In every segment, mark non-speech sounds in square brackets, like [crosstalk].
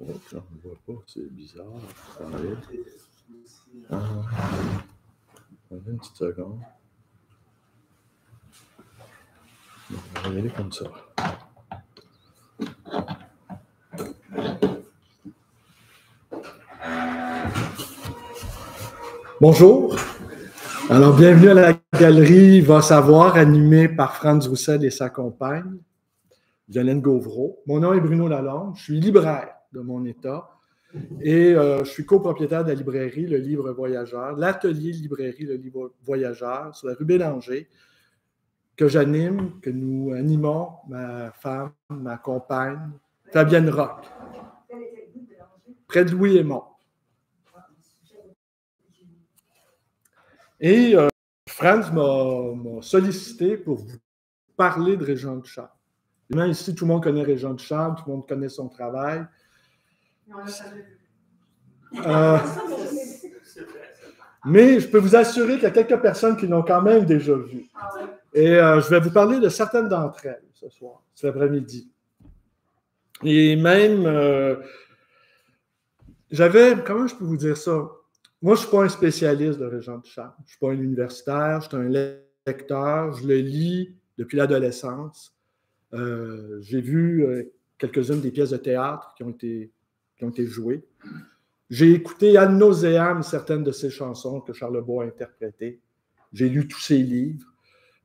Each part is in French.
Oh, j'en vois pas, c'est bizarre. Arrive. Ah. Attendez une petite seconde. Bon, on va y comme ça. Bonjour. Alors, bienvenue à la galerie Va savoir, animée par Franz Roussel et sa compagne, Violaine Gauvreau. Mon nom est Bruno Lalonde. Je suis libraire de mon État et euh, je suis copropriétaire de la librairie Le Livre Voyageur, l'atelier librairie Le Livre Voyageur sur la rue Bélanger, que j'anime, que nous animons, ma femme, ma compagne, Fabienne Rock, près de Louis Aymon. Et euh, Franz m'a sollicité pour vous parler de Régent de Charles. Évidemment, ici, tout le monde connaît Régent de Charles, tout le monde connaît son travail. Euh, mais je peux vous assurer qu'il y a quelques personnes qui l'ont quand même déjà vu. Et euh, je vais vous parler de certaines d'entre elles ce soir, cet après-midi. Et même, euh, j'avais, comment je peux vous dire ça? Moi, je ne suis pas un spécialiste de Régent de Charles. Je ne suis pas un universitaire, je suis un lecteur, je le lis depuis l'adolescence. J'ai vu quelques-unes des pièces de théâtre qui ont été, été jouées. J'ai écouté ad nauseam certaines de ses chansons que Charles Bois a interprétées. J'ai lu tous ses livres.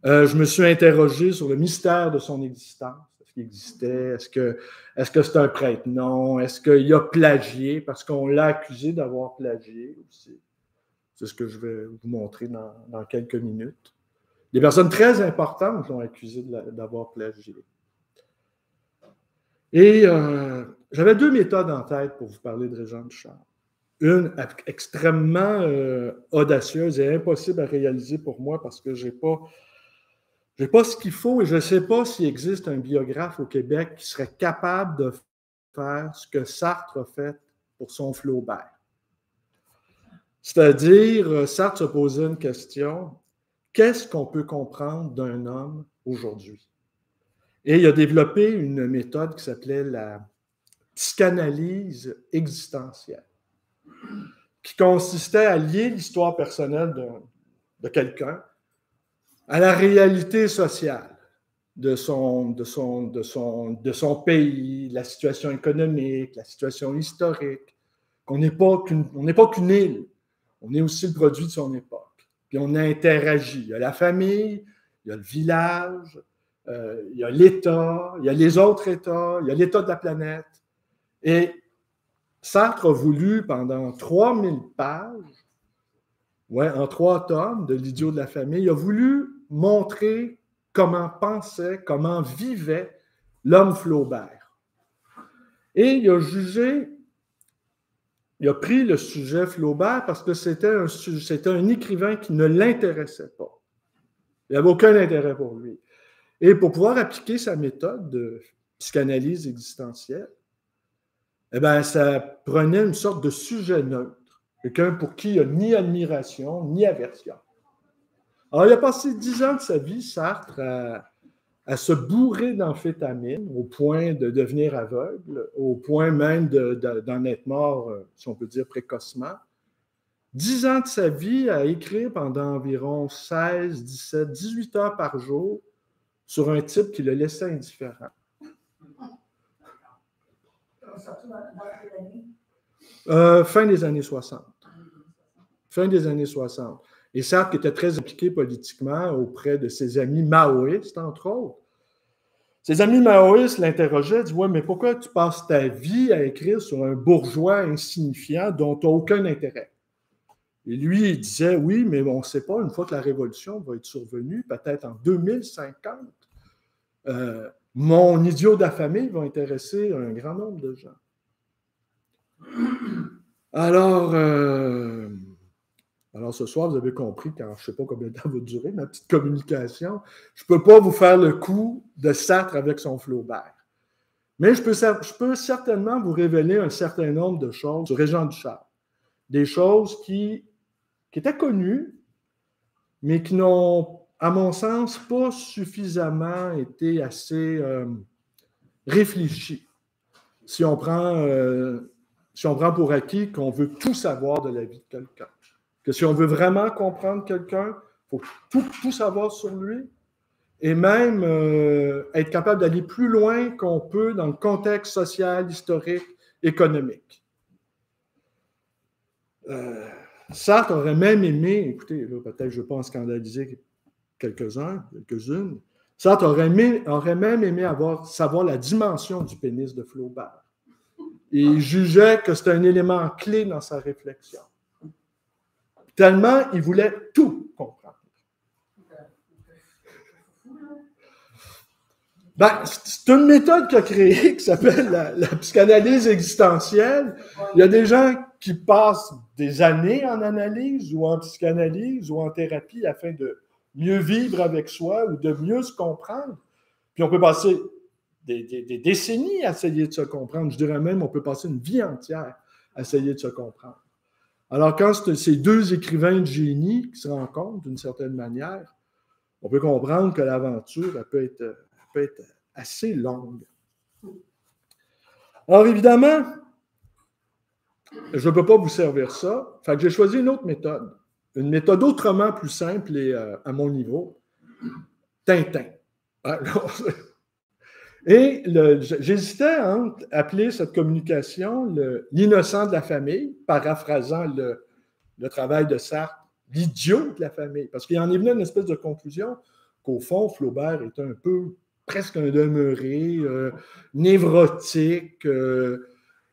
Euh, je me suis interrogé sur le mystère de son existence. Est-ce qu'il existait? Est-ce que c'est un prêtre? Non. Est-ce qu'il a plagié? Parce qu'on l'a accusé d'avoir plagié aussi. C'est ce que je vais vous montrer dans, dans quelques minutes. Des personnes très importantes l'ont accusé d'avoir plagié. Et euh, j'avais deux méthodes en tête pour vous parler de Régent Charles. Une extrêmement euh, audacieuse et impossible à réaliser pour moi parce que je n'ai pas, pas ce qu'il faut et je ne sais pas s'il existe un biographe au Québec qui serait capable de faire ce que Sartre a fait pour son Flaubert. C'est-à-dire, euh, Sartre se posait une question, qu'est-ce qu'on peut comprendre d'un homme aujourd'hui? Et il a développé une méthode qui s'appelait la psychanalyse existentielle, qui consistait à lier l'histoire personnelle de, quelqu'un à la réalité sociale de son, de, son, de, son, de son pays, la situation économique, la situation historique, qu'on n'est pas qu'une île, on est aussi le produit de son époque. Puis on a interagi. Il y a la famille, il y a le village, euh, il y a l'État, il y a les autres États, il y a l'État de la planète. Et Sartre a voulu, pendant 3000 pages, ouais, en trois tomes de l'idiot de la famille, il a voulu montrer comment pensait, comment vivait l'homme Flaubert. Et il a jugé, il a pris le sujet Flaubert parce que c'était un, c'était écrivain qui ne l'intéressait pas. Il n'avait aucun intérêt pour lui. Et pour pouvoir appliquer sa méthode de psychanalyse existentielle, eh bien, ça prenait une sorte de sujet neutre, quelqu'un pour qui il n'y a ni admiration ni aversion. Alors, il a passé dix ans de sa vie, Sartre, à, se bourrer d'amphétamine au point de devenir aveugle, au point même d'en être mort, euh, si on peut dire, précocement. Dix ans de sa vie à écrire pendant environ 16, 17, 18 heures par jour sur un type qui le laissait indifférent. Euh, fin des années 60. Fin des années 60. Et Sartre était très impliqué politiquement auprès de ses amis maoïstes, entre autres. Ses amis maoïstes l'interrogeaient, disaient Ouais, mais pourquoi tu passes ta vie à écrire sur un bourgeois insignifiant dont tu n'as aucun intérêt Et lui, il disait Oui, mais on ne sait pas, une fois que la révolution va être survenue, peut-être en 2050, euh, mon idiot de va intéresser un grand nombre de gens. Alors, euh, ce soir, vous avez compris, car je ne sais pas combien de temps va durer ma petite communication, je ne peux pas vous faire le coup de Sartre avec son Flaubert. Mais je peux, certainement vous révéler un certain nombre de choses sur Régent Ducharme. Des choses qui, étaient connues, mais qui n'ont à mon sens, pas suffisamment été assez euh, réfléchi. si on prend, euh, si on prend pour acquis qu'on veut tout savoir de la vie de quelqu'un. Que si on veut vraiment comprendre quelqu'un, il faut tout, savoir sur lui et même euh, être capable d'aller plus loin qu'on peut dans le contexte social, historique, économique. Sartre aurait même aimé, écoutez, peut-être je ne veux pas en scandaliser quelques-uns, quelques-unes, Sartre aurait, aurait même aimé avoir, savoir la dimension du pénis de Flaubert. il jugeait que c'était un élément clé dans sa réflexion. Tellement il voulait tout comprendre. Ben, c'est une méthode qu'il a créée qui s'appelle la, la, psychanalyse existentielle. Il y a des gens qui passent des années en analyse ou en psychanalyse ou en thérapie afin de mieux vivre avec soi ou de mieux se comprendre. Puis on peut passer des, décennies à essayer de se comprendre. Je dirais même, on peut passer une vie entière à essayer de se comprendre. Alors, quand ces deux écrivains de génie qui se rencontrent d'une certaine manière, on peut comprendre que l'aventure peut être, peut être assez longue. Alors, évidemment, je ne peux pas vous servir ça. Fait que j'ai choisi une autre méthode une méthode autrement plus simple et euh, à mon niveau, Tintin. [laughs] et j'hésitais à appeler cette communication l'innocent de la famille, paraphrasant le, travail de Sartre, l'idiot de la famille, parce qu'il en est venu une espèce de conclusion qu'au fond, Flaubert est un peu presque un demeuré, euh, névrotique, euh,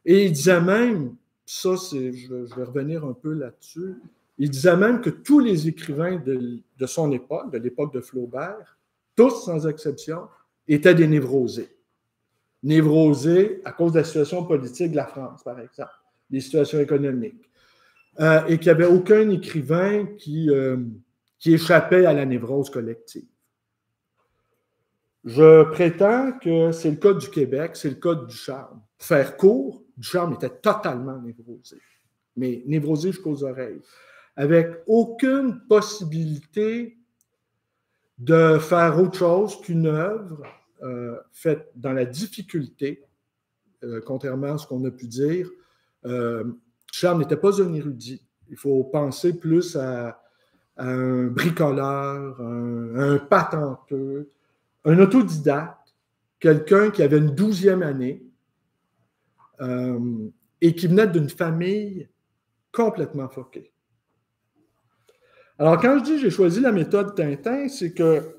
et il disait même, ça, je, je vais revenir un peu là-dessus, il disait même que tous les écrivains de, son époque, de l'époque de Flaubert, tous sans exception, étaient des névrosés. Névrosés à cause de la situation politique de la France, par exemple, des situations économiques. Euh, et qu'il n'y avait aucun écrivain qui, euh, qui échappait à la névrose collective. Je prétends que c'est le cas du Québec, c'est le cas du Charme. faire court, Ducharme était totalement névrosé, mais névrosé jusqu'aux oreilles avec aucune possibilité de faire autre chose qu'une œuvre euh, faite dans la difficulté, euh, contrairement à ce qu'on a pu dire. Euh, Charles n'était pas un érudit. Il faut penser plus à, un bricoleur, un, un, patenteux, un autodidacte, quelqu'un qui avait une douzième année et qui venait d'une famille complètement foquée. Alors, quand je dis j'ai choisi la méthode Tintin, c'est que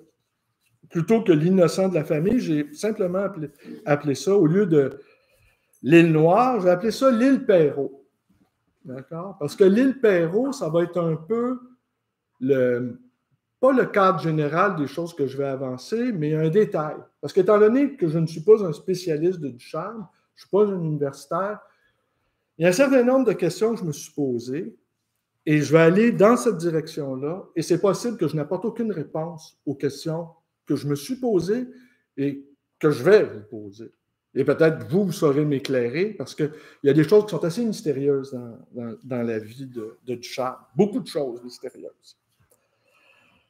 plutôt que l'innocent de la famille, j'ai simplement appelé, ça, au lieu de l'île Noire, j'ai appelé ça l'île Perrault. D'accord? Parce que l'île Perrault, ça va être un peu le, pas le cadre général des choses que je vais avancer, mais un détail. Parce qu'étant donné que je ne suis pas un spécialiste de charme, je ne suis pas un universitaire, il y a un certain nombre de questions que je me suis posées et je vais aller dans cette direction-là. Et c'est possible que je n'apporte aucune réponse aux questions que je me suis posées et que je vais vous poser. Et peut-être vous, vous saurez m'éclairer parce qu'il y a des choses qui sont assez mystérieuses dans, la vie de, de, Duchamp. Beaucoup de choses mystérieuses.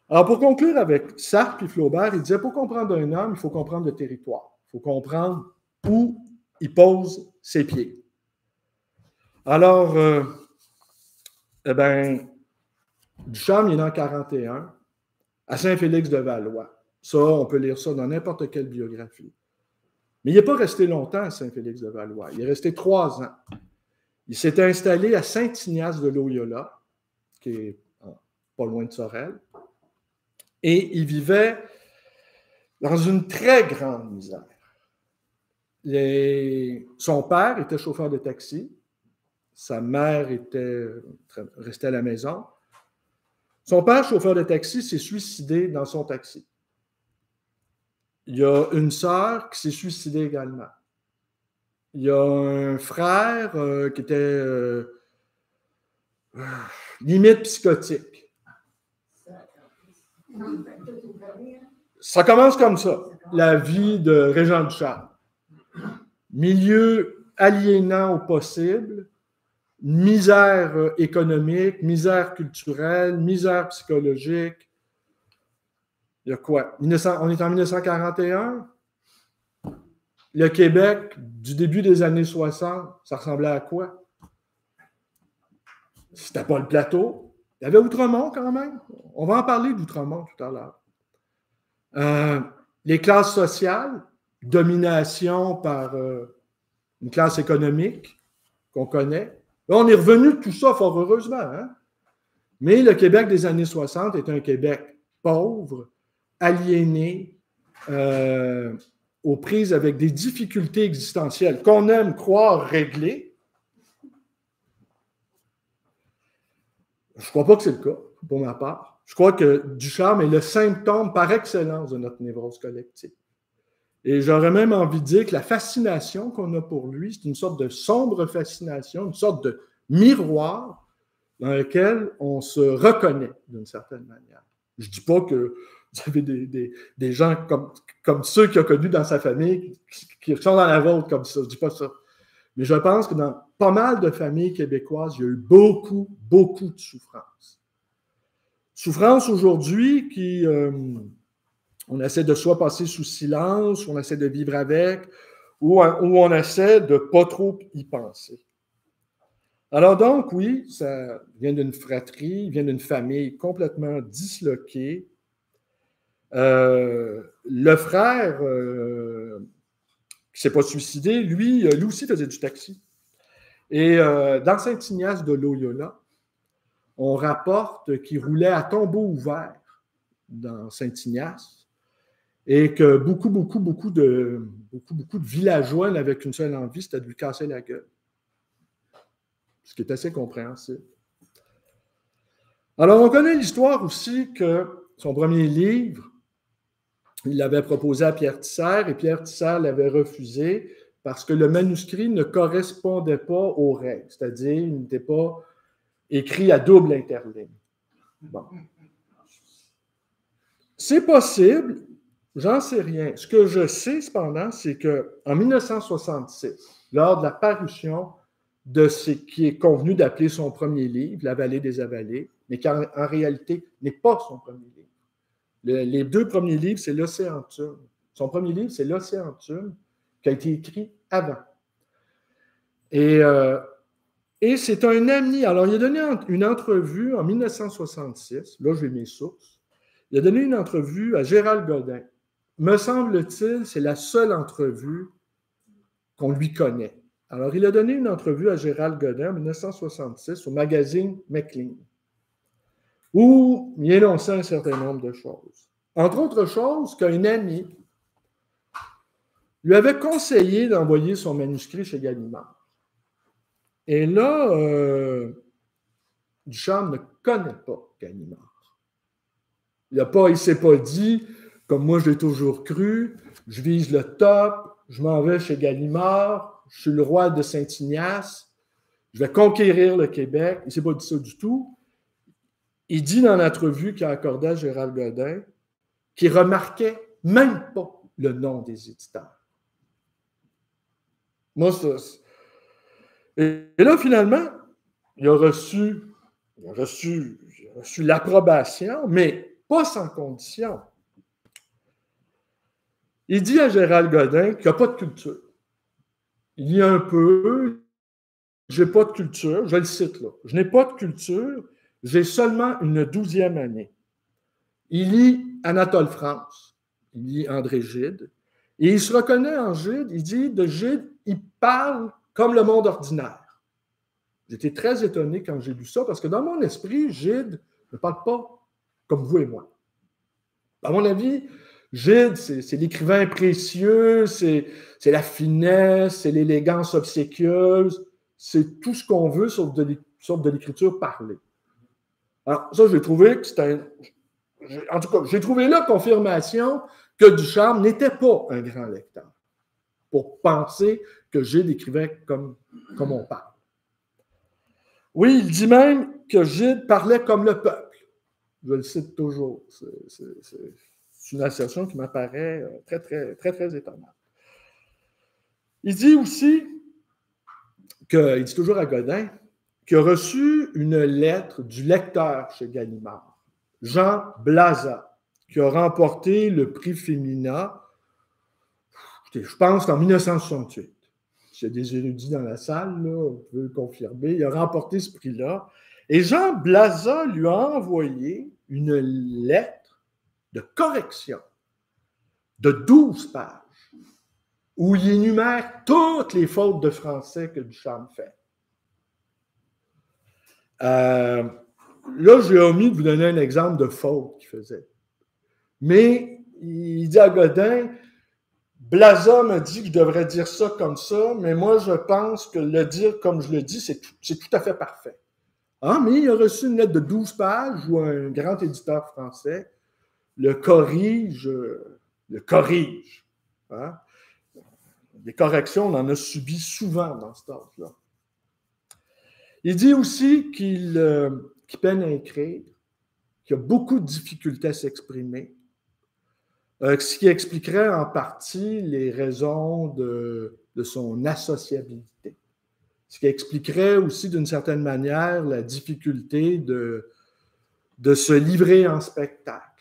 Alors, pour conclure avec Sartre et Flaubert, il disait pour comprendre un homme, il faut comprendre le territoire. Il faut comprendre où il pose ses pieds. Alors, euh, eh bien, Duchamp, il est en 41, à Saint-Félix-de-Valois. Ça, on peut lire ça dans n'importe quelle biographie. Mais il n'est pas resté longtemps à Saint-Félix-de-Valois. Il est resté trois ans. Il s'était installé à Saint-Ignace de Loyola, qui est ah, pas loin de Sorel, et il vivait dans une très grande misère. Son père était chauffeur de taxi, sa mère était restée à la maison. Son père, chauffeur de taxi, s'est suicidé dans son taxi. Il y a une sœur qui s'est suicidée également. Il y a un frère euh, qui était euh, limite psychotique. Ça commence comme ça, la vie de Régent Duchamp. Milieu aliénant au possible, misère économique, misère culturelle, misère psychologique. Il y a quoi? on est en 1941. le Québec du début des années 60, ça ressemblait à quoi? C'était pas le plateau. Il y avait Outremont quand même. On va en parler d'Outremont tout à l'heure. Euh, les classes sociales, domination par euh, une classe économique qu'on connaît. On est revenu de tout ça fort heureusement. Hein? Mais le Québec des années 60 est un Québec pauvre, aliéné, euh, aux prises avec des difficultés existentielles qu'on aime croire régler. Je ne crois pas que c'est le cas, pour ma part. Je crois que Ducharme est le symptôme par excellence de notre névrose collective. Et j'aurais même envie de dire que la fascination qu'on a pour lui, c'est une sorte de sombre fascination, une sorte de miroir dans lequel on se reconnaît d'une certaine manière. Je ne dis pas que vous avez des, gens comme, ceux qu'il a connus dans sa famille qui, sont dans la vôtre comme ça. Je ne dis pas ça. Mais je pense que dans pas mal de familles québécoises, il y a eu beaucoup, beaucoup de souffrance. Souffrance aujourd'hui qui, euh, on essaie de soit passer sous silence, on essaie de vivre avec, ou, on essaie de pas trop y penser. Alors donc, oui, ça vient d'une fratrie, vient d'une famille complètement disloquée. Euh, le frère euh, qui s'est pas suicidé, lui, euh, lui aussi faisait du taxi. Et dans Saint-Ignace de Loyola, on rapporte qu'il roulait à tombeau ouvert dans Saint-Ignace et que beaucoup, beaucoup, beaucoup de, beaucoup, beaucoup de villageois n'avaient qu'une seule envie, c'était de lui casser la gueule ce qui est assez compréhensible. Alors, on connaît l'histoire aussi que son premier livre, il l'avait proposé à Pierre Tisser et Pierre Tisser l'avait refusé parce que le manuscrit ne correspondait pas aux règles, c'est-à-dire il n'était pas écrit à double interligne. Bon. C'est possible, j'en sais rien. Ce que je sais cependant, c'est qu'en 1966, lors de la parution de ce qui est convenu d'appeler son premier livre, La vallée des avalés, mais qui en, réalité n'est pas son premier livre. les deux premiers livres, c'est L'Océan Son premier livre, c'est L'Océan qui a été écrit avant. Et, euh, et c'est un ami. Alors, il a donné une entrevue en 1966. Là, j'ai mes sources. Il a donné une entrevue à Gérald Godin. Me semble-t-il, c'est la seule entrevue qu'on lui connaît. Alors, il a donné une entrevue à Gérald Godin en 1966 au magazine McLean, où il énonçait un certain nombre de choses. Entre autres choses, qu'un ami lui avait conseillé d'envoyer son manuscrit chez Gallimard. Et là, euh, Duchamp ne connaît pas Gallimard. Il ne s'est pas dit, comme moi je l'ai toujours cru, je vise le top, je m'en vais chez Gallimard, je suis le roi de Saint-Ignace, je vais conquérir le Québec. Il ne s'est pas dit ça du tout. Il dit dans l'entrevue qu'il a accordé à Gérald Godin qu'il remarquait même pas le nom des éditeurs. Moi, ça, et, là, finalement, il a reçu, il a reçu, reçu l'approbation, mais pas sans condition. Il dit à Gérald Godin qu'il n'y a pas de culture il y a un peu, je n'ai pas de culture, je le cite là, je n'ai pas de culture, j'ai seulement une douzième année. Il lit Anatole France, il lit André Gide, et il se reconnaît en Gide, il dit de Gide, il parle comme le monde ordinaire. J'étais très étonné quand j'ai lu ça, parce que dans mon esprit, Gide ne parle pas comme vous et moi. À mon avis, Gide, c'est l'écrivain précieux, c'est la finesse, c'est l'élégance obséquieuse, c'est tout ce qu'on veut sur de, l'écriture parlée. Alors, ça, j'ai trouvé que c'était un. En tout cas, j'ai trouvé confirmation que Ducharme n'était pas un grand lecteur pour penser que Gide écrivait comme, comme on parle. Oui, il dit même que Gide parlait comme le peuple. Je le cite toujours. C'est une assertion qui m'apparaît euh, très, très, très, très étonnante. Il dit aussi qu'il dit toujours à Godin qu'il a reçu une lettre du lecteur chez Gallimard, Jean Blaza, qui a remporté le prix Femina, je pense en 1968. S'il y a des érudits dans la salle, on peut le confirmer. Il a remporté ce prix-là. Et Jean Blaza lui a envoyé une lettre de correction de 12 pages où il énumère toutes les fautes de français que Duchamp fait. Euh, là, j'ai omis de vous donner un exemple de faute qu'il faisait. Mais il dit à Godin, Blaza me dit que je devrais dire ça comme ça, mais moi, je pense que le dire comme je le dis, c'est tout, tout, à fait parfait. Ah, mais il a reçu une lettre de 12 pages où un grand éditeur français le corrige, le corrige. Hein? Des corrections, on en a subi souvent dans ce âge-là. Il dit aussi qu'il euh, peine à écrire, qu'il a beaucoup de difficultés à s'exprimer, euh, ce qui expliquerait en partie les raisons de, son associabilité. Ce qui expliquerait aussi d'une certaine manière la difficulté de, de se livrer en spectacle,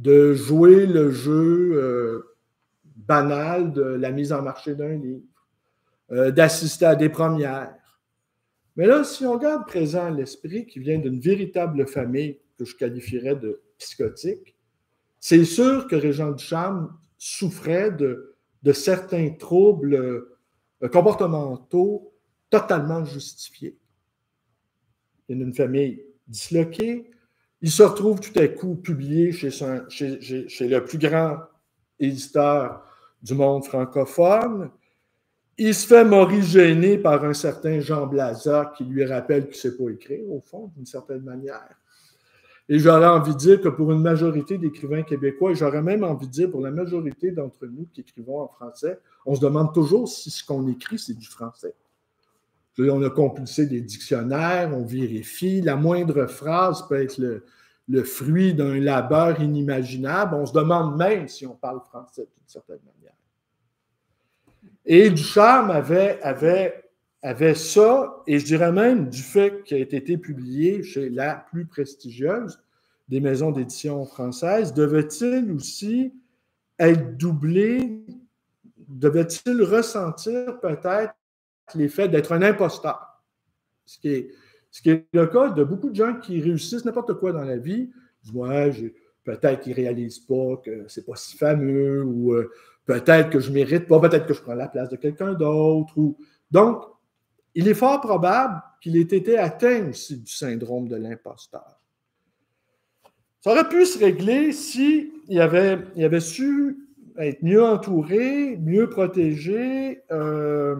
de jouer le jeu euh, banal de la mise en marché d'un livre, euh, d'assister à des premières. Mais là, si on garde présent l'esprit qui vient d'une véritable famille que je qualifierais de psychotique, c'est sûr que Régent Duchamp souffrait de, certains troubles euh, comportementaux totalement justifiés. Il y a une famille disloquée. Il se retrouve tout à coup publié chez, le plus grand éditeur du monde francophone. Il se fait morigéner par un certain Jean Blaza qui lui rappelle qu'il ne sait pas écrire, au fond, d'une certaine manière. Et j'aurais envie de dire que pour une majorité d'écrivains québécois, et j'aurais même envie de dire pour la majorité d'entre nous qui écrivons en français, on se demande toujours si ce qu'on écrit, c'est du français. On a compulsé des dictionnaires, on vérifie. La moindre phrase peut être le, fruit d'un labeur inimaginable. On se demande même si on parle français d'une certaine manière. Et Ducharme avait, avait avait ça, et je dirais même du fait qu'il a été publié chez la plus prestigieuse des maisons d'édition françaises, devait-il aussi être doublé, devait-il ressentir peut-être l'effet d'être un imposteur? Ce qui, est, le cas de beaucoup de gens qui réussissent n'importe quoi dans la vie. Moi, peut-être qu'ils ne réalisent pas que c'est pas si fameux, ou euh, peut-être que je mérite pas, peut-être que je prends la place de quelqu'un d'autre. Donc, il est fort probable qu'il ait été atteint aussi du syndrome de l'imposteur. Ça aurait pu se régler s'il il avait, il avait su être mieux entouré, mieux protégé. Euh,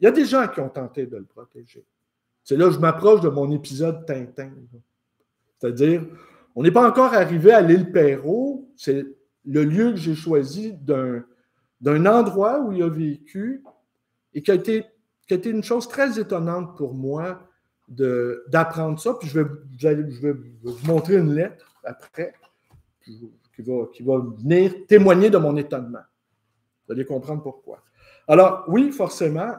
il y a des gens qui ont tenté de le protéger. C'est là que je m'approche de mon épisode Tintin. C'est-à-dire, on n'est pas encore arrivé à l'île Perrault. C'est le lieu que j'ai choisi d'un endroit où il a vécu et qui a été qui a été une chose très étonnante pour moi d'apprendre ça. Puis je vais, je vais, vous montrer une lettre après qui va, qui va venir témoigner de mon étonnement. Vous allez comprendre pourquoi. Alors, oui, forcément,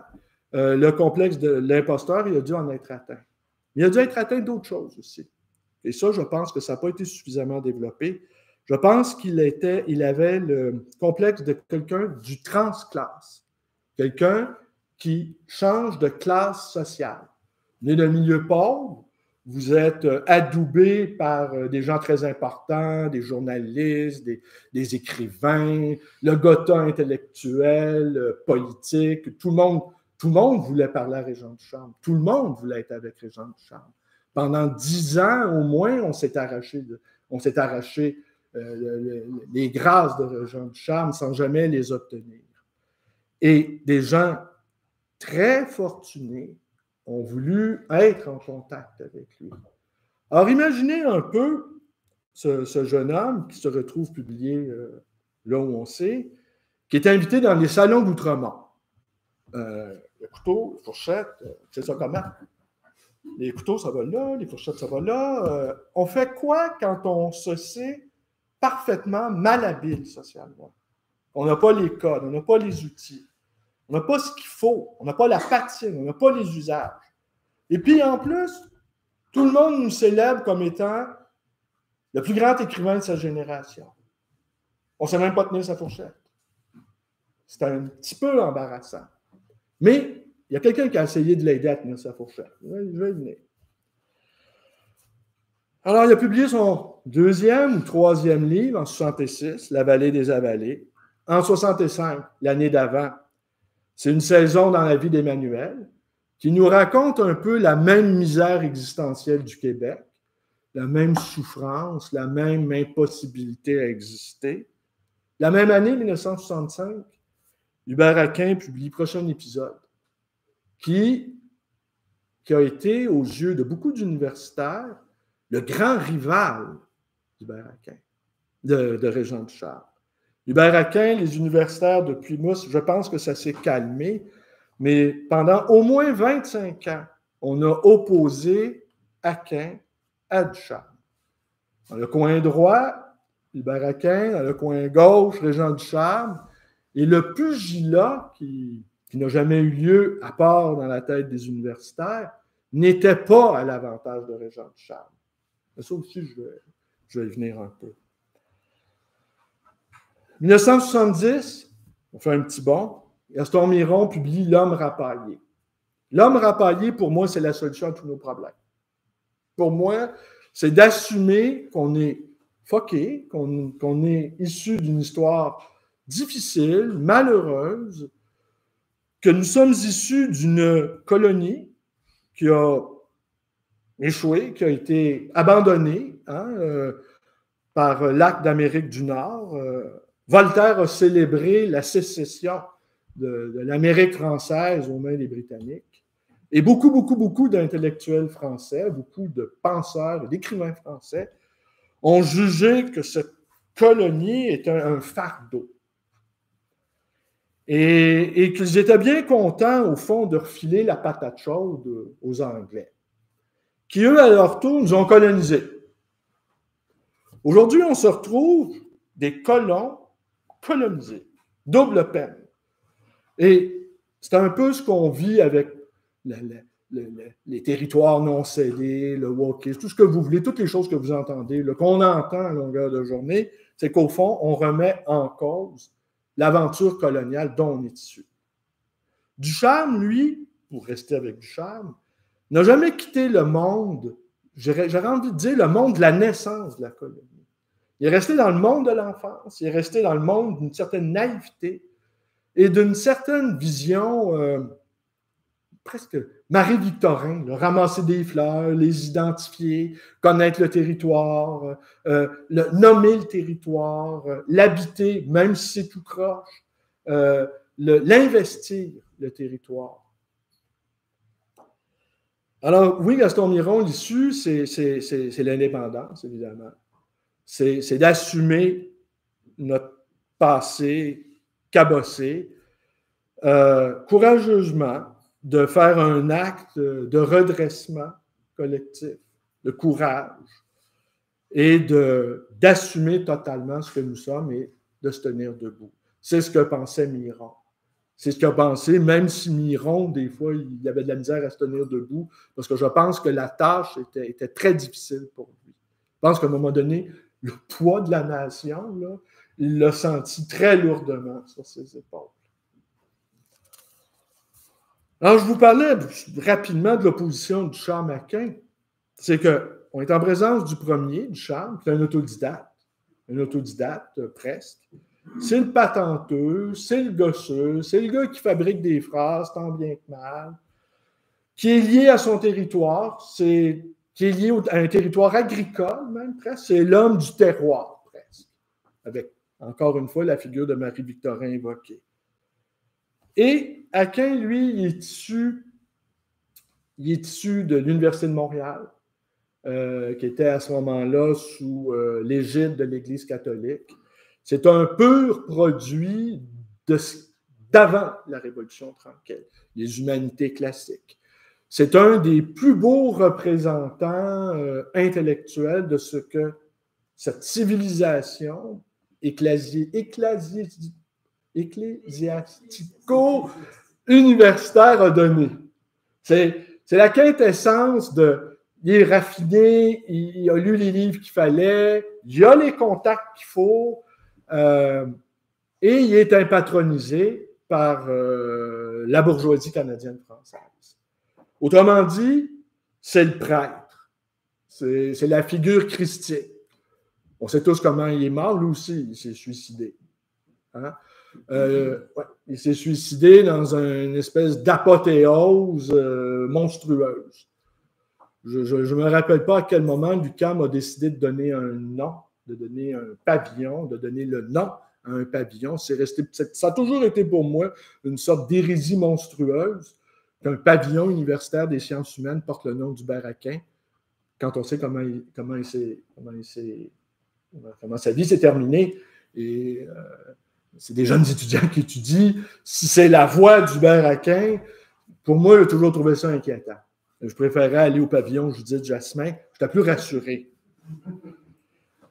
euh, le complexe de l'imposteur, il a dû en être atteint. Il a dû être atteint d'autres choses aussi. Et ça, je pense que ça n'a pas été suffisamment développé. Je pense qu'il était, il avait le complexe de quelqu'un du transclasse. Quelqu'un qui change de classe sociale. Vous d'un milieu pauvre, vous êtes euh, adoubé par euh, des gens très importants, des journalistes, des, écrivains, le gotha intellectuel, politique, tout le monde. Tout le monde voulait parler à Régent Chambre. Tout le monde voulait être avec Régent Chambre. Pendant dix ans au moins, on s'est arraché, arraché les grâces de Régent Chambre sans jamais les obtenir. Et des gens très fortunés ont voulu être en contact avec lui. Alors imaginez un peu ce, jeune homme qui se retrouve publié euh, là où on sait, qui est invité dans les salons d'Outremont. Euh, le couteau, les fourchettes, euh, c'est ça comment? Les couteaux, ça va là, les fourchettes, ça va là. on fait quoi quand on se sait parfaitement malhabile socialement? On n'a pas les codes, on n'a pas les outils. On n'a pas ce qu'il faut. On n'a pas la patine. On n'a pas les usages. Et puis, en plus, tout le monde nous célèbre comme étant le plus grand écrivain de sa génération. On ne sait même pas tenir sa fourchette. C'est un petit peu embarrassant. Mais il y a quelqu'un qui a essayé de l'aider à tenir sa fourchette. Je vais venir. Alors, il a publié son deuxième ou troisième livre en 66, La vallée des avalés. En 65, l'année d'avant, c'est une saison dans la vie d'Emmanuel qui nous raconte un peu la même misère existentielle du Québec, la même souffrance, la même impossibilité à exister. La même année, 1965, Hubert Aquin publie prochain épisode qui, qui a été, aux yeux de beaucoup d'universitaires, le grand rival d'Hubert Aquin, de, de Régent Charles. Hubert Aquin, les universitaires depuis Mousse, je pense que ça s'est calmé, mais pendant au moins 25 ans, on a opposé Aquin à Ducharme. Dans le coin droit, Hubert Aquin, dans le coin gauche, Régent Ducharme, et le pugilat qui, n'a jamais eu lieu à part dans la tête des universitaires n'était pas à l'avantage de Régent Ducharme. Ça aussi, je vais, je vais y venir un peu. 1970, on fait un petit bond, Gaston Miron publie L'homme rapaillé. L'homme rapaillé, pour moi, c'est la solution à tous nos problèmes. Pour moi, c'est d'assumer qu'on est foqué, qu'on est issu d'une histoire difficile, malheureuse, que nous sommes issus d'une colonie qui a échoué, qui a été abandonnée hein, euh, par l'acte d'Amérique du Nord. Euh, Voltaire a célébré la sécession de, l'Amérique française aux mains des Britanniques. Et beaucoup, beaucoup, beaucoup d'intellectuels français, beaucoup de penseurs, d'écrivains français ont jugé que cette colonie était un, fardeau. Et, qu'ils étaient bien contents, au fond, de refiler la patate chaude aux Anglais, qui, eux, à leur tour, nous ont colonisés. Aujourd'hui, on se retrouve des colons colonisés. Double peine. Et c'est un peu ce qu'on vit avec les territoires non cédés, le wokisme, tout ce que vous voulez, toutes les choses que vous entendez, qu'on entend à longueur de journée, c'est qu'au fond, on remet en cause l'aventure coloniale dont on est issu. Ducharme, lui, pour rester avec Ducharme, n'a jamais quitté le monde, j'aurais envie de dire le monde de la naissance de la colonie. Il est resté dans le monde de l'enfance, il est resté dans le monde d'une certaine naïveté, et d'une certaine vision euh, presque Marie-Victorin, ramasser des fleurs, les identifier, connaître le territoire, euh, le, nommer le territoire, euh, l'habiter, même si c'est tout croche, l'investir, le, territoire. Alors, oui, Gaston Miron, l'issue, c'est l'indépendance, évidemment. C'est d'assumer notre passé cabossé, euh, courageusement de faire un acte de redressement collectif, de courage et d'assumer totalement ce que nous sommes et de se tenir debout. C'est ce que pensait Miron. C'est ce qu'il a pensé, même si Miron, des fois, il avait de la misère à se tenir debout, parce que je pense que la tâche était, très difficile pour lui. Je pense qu'à un moment donné, le poids de la nation, il l'a senti très lourdement sur ses épaules. Alors, je vous parlais rapidement de l'opposition du charme Aquin. C'est qu'on est en présence du premier, du charme, qui est un autodidacte, un autodidacte euh, presque. C'est le patenteux, c'est le gosseux, c'est le gars qui fabrique des phrases tant bien que mal, qui est lié à son territoire, c'est, qui est lié à un territoire agricole même presque, c'est l'homme du terroir presque, avec encore une fois, la figure de Marie-Victorin évoquée. Et Aquin, lui, il est issu, il est issu de l'Université de Montréal, euh, qui était à ce moment-là sous euh, l'égide de l'Église catholique? C'est un pur produit d'avant la Révolution tranquille, les humanités classiques. C'est un des plus beaux représentants euh, intellectuels de ce que cette civilisation ecclésiastico-universitaire a donné. C'est la quintessence de. Il est raffiné, il a lu les livres qu'il fallait, il a les contacts qu'il faut. Euh, et il est impatronisé par euh, la bourgeoisie canadienne française. Autrement dit, c'est le prêtre. C'est la figure christique. On sait tous comment il est mort, lui aussi, il s'est suicidé. Hein? Euh, il s'est suicidé dans une espèce d'apothéose euh, monstrueuse. Je ne me rappelle pas à quel moment Lucam a décidé de donner un nom, de donner un pavillon, de donner le nom à un pavillon. Resté, ça a toujours été pour moi une sorte d'hérésie monstrueuse qu'un pavillon universitaire des sciences humaines porte le nom du Baraquin, quand on sait comment, comment, comment, sa vie s'est terminée. Et euh, c'est des jeunes étudiants qui étudient. Si c'est la voix du Baraquin, pour moi, j'ai toujours trouvé ça inquiétant. Je préférais aller au pavillon Judith Jasmin. J'étais plus rassuré.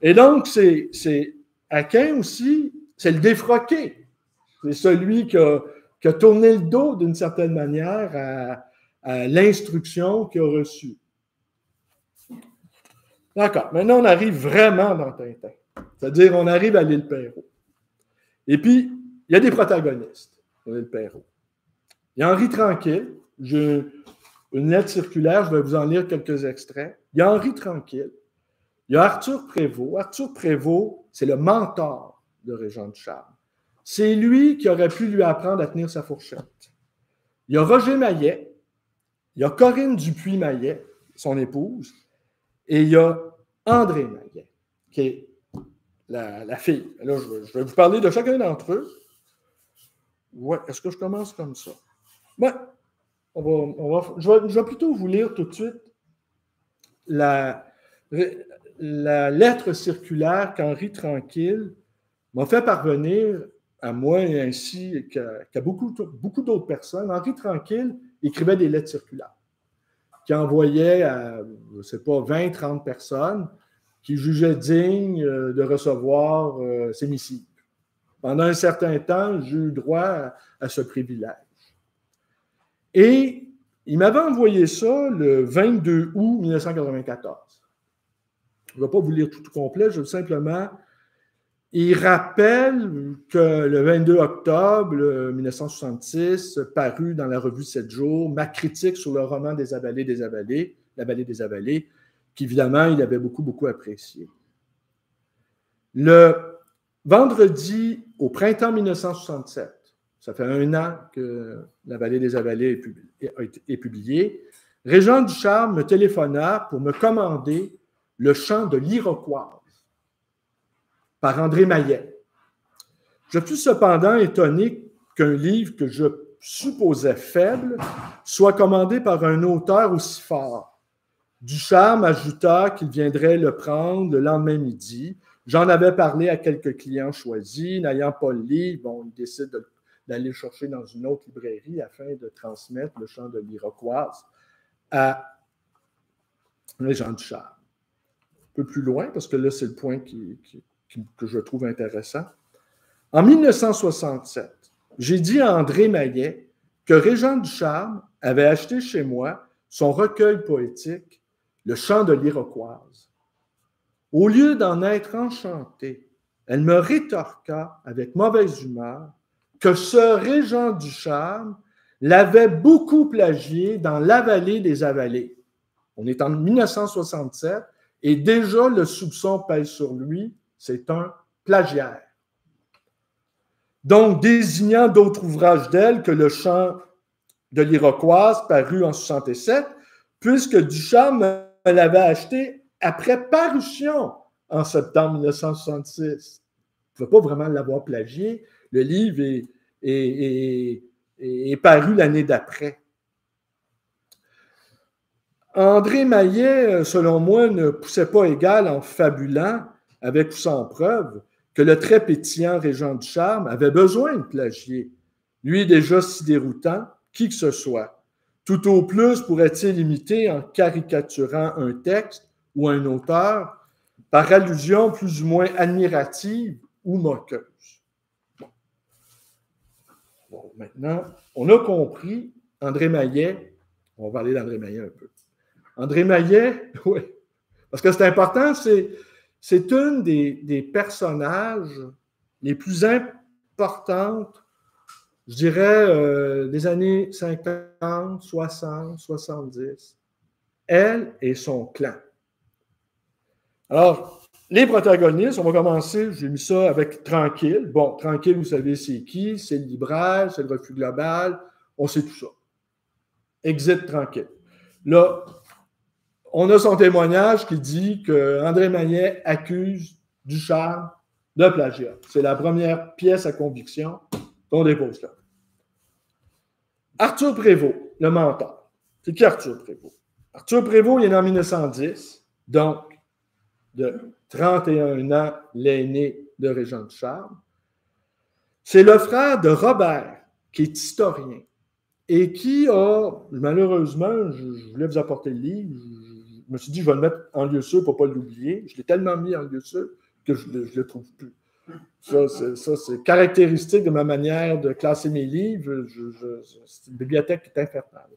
Et donc, c'est Aquin aussi, c'est le défroqué. C'est celui qui a, tourné le dos d'une certaine manière à, l'instruction qu'il a reçue. D'accord. Maintenant, on arrive vraiment dans Tintin. C'est-à-dire, on arrive à l'île Perrault. Et puis, il y a des protagonistes dans l'île Perrault. Il y a Henri Tranquille. J'ai une lettre circulaire, je vais vous en lire quelques extraits. Il y a Henri Tranquille. Il y a Arthur Prévost. Arthur Prévost, c'est le mentor de Régent Charles. C'est lui qui aurait pu lui apprendre à tenir sa fourchette. Il y a Roger Maillet. Il y a Corinne Dupuis-Maillet, son épouse. Et il y a André Maillet, qui est la, fille. Là, je, vais vous parler de chacun d'entre eux. Ouais, est-ce que je commence comme ça? Ben, on va, je, vais, plutôt vous lire tout de suite la, la lettre circulaire qu'Henri Tranquille m'a fait parvenir à moi et ainsi qu'à beaucoup, beaucoup d'autres personnes. Henri Tranquille écrivait des lettres circulaires qui envoyait à, je ne sais pas, 20, 30 personnes qui jugeaient dignes euh, de recevoir euh, ces missives. Pendant un certain temps, j'ai eu droit à ce privilège. Et il m'avait envoyé ça le 22 août 1994. Je ne vais pas vous lire tout complet, je veux simplement. Il rappelle que le 22 octobre 1966, paru dans la revue 7 jours, ma critique sur le roman des avalés des avalés, La vallée des avalés, qu'évidemment, il avait beaucoup, beaucoup apprécié. Le vendredi au printemps 1967, ça fait un an que La vallée des avalés est publiée, Régent Ducharme me téléphona pour me commander le chant de l'Iroquoise par André Maillet. Je fus cependant étonné qu'un livre que je supposais faible soit commandé par un auteur aussi fort. Ducharme ajouta qu'il viendrait le prendre le lendemain midi. J'en avais parlé à quelques clients choisis. N'ayant pas le livre, bon, il décide d'aller chercher dans une autre librairie afin de transmettre le chant de l'Iroquoise à les gens du peu plus loin, parce que là, c'est le point que je trouve intéressant. En 1967, j'ai dit à André Maillet que Régent Ducharme avait acheté chez moi son recueil poétique, Le chant de l'Iroquoise. Au lieu d'en être enchantée, elle me rétorqua avec mauvaise humeur que ce Régent Ducharme l'avait beaucoup plagié dans La vallée des avalés. On est en 1967 et déjà, le soupçon pèse sur lui, c'est un plagiaire. Donc, désignant d'autres ouvrages d'elle que le chant de l'Iroquoise paru en 67, puisque Duchamp l'avait acheté après parution en septembre 1966. Il ne peut pas vraiment l'avoir plagié. Le livre est paru l'année d'après. André Maillet, selon moi, ne poussait pas égal en fabulant, avec ou sans preuve, que le très pétillant Régent du Charme avait besoin de plagier. Lui déjà si déroutant, qui que ce soit. Tout au plus pourrait-il imiter en caricaturant un texte ou un auteur par allusion plus ou moins admirative ou moqueuse? Bon. maintenant, on a compris, André Maillet, on va parler d'André Maillet un peu. André Maillet, [laughs] oui. Parce que c'est important, c'est, c'est une des, personnages les plus importante, je dirais, euh, des années 50, 60, 70. Elle et son clan. Alors, les protagonistes, on va commencer, j'ai mis ça avec Tranquille. Bon, Tranquille, vous savez, c'est qui? C'est le libéral, c'est le refus global, on sait tout ça. Exit Tranquille. Là, on a son témoignage qui dit que André Magnet accuse Ducharme de plagiat. C'est la première pièce à conviction qu'on dépose là. Arthur Prévost, le mentor. C'est qui Arthur Prévost? Arthur Prévost, il est né en 1910, donc de 31 ans, l'aîné de Régent Ducharme. C'est le frère de Robert, qui est historien, et qui a, malheureusement, je, voulais vous apporter le livre, je, me suis dit, je vais le mettre en lieu sûr pour ne pas l'oublier. Je l'ai tellement mis en lieu sûr que je ne le trouve plus. Ça, c'est caractéristique de ma manière de classer mes livres. c'est une bibliothèque qui est infernale.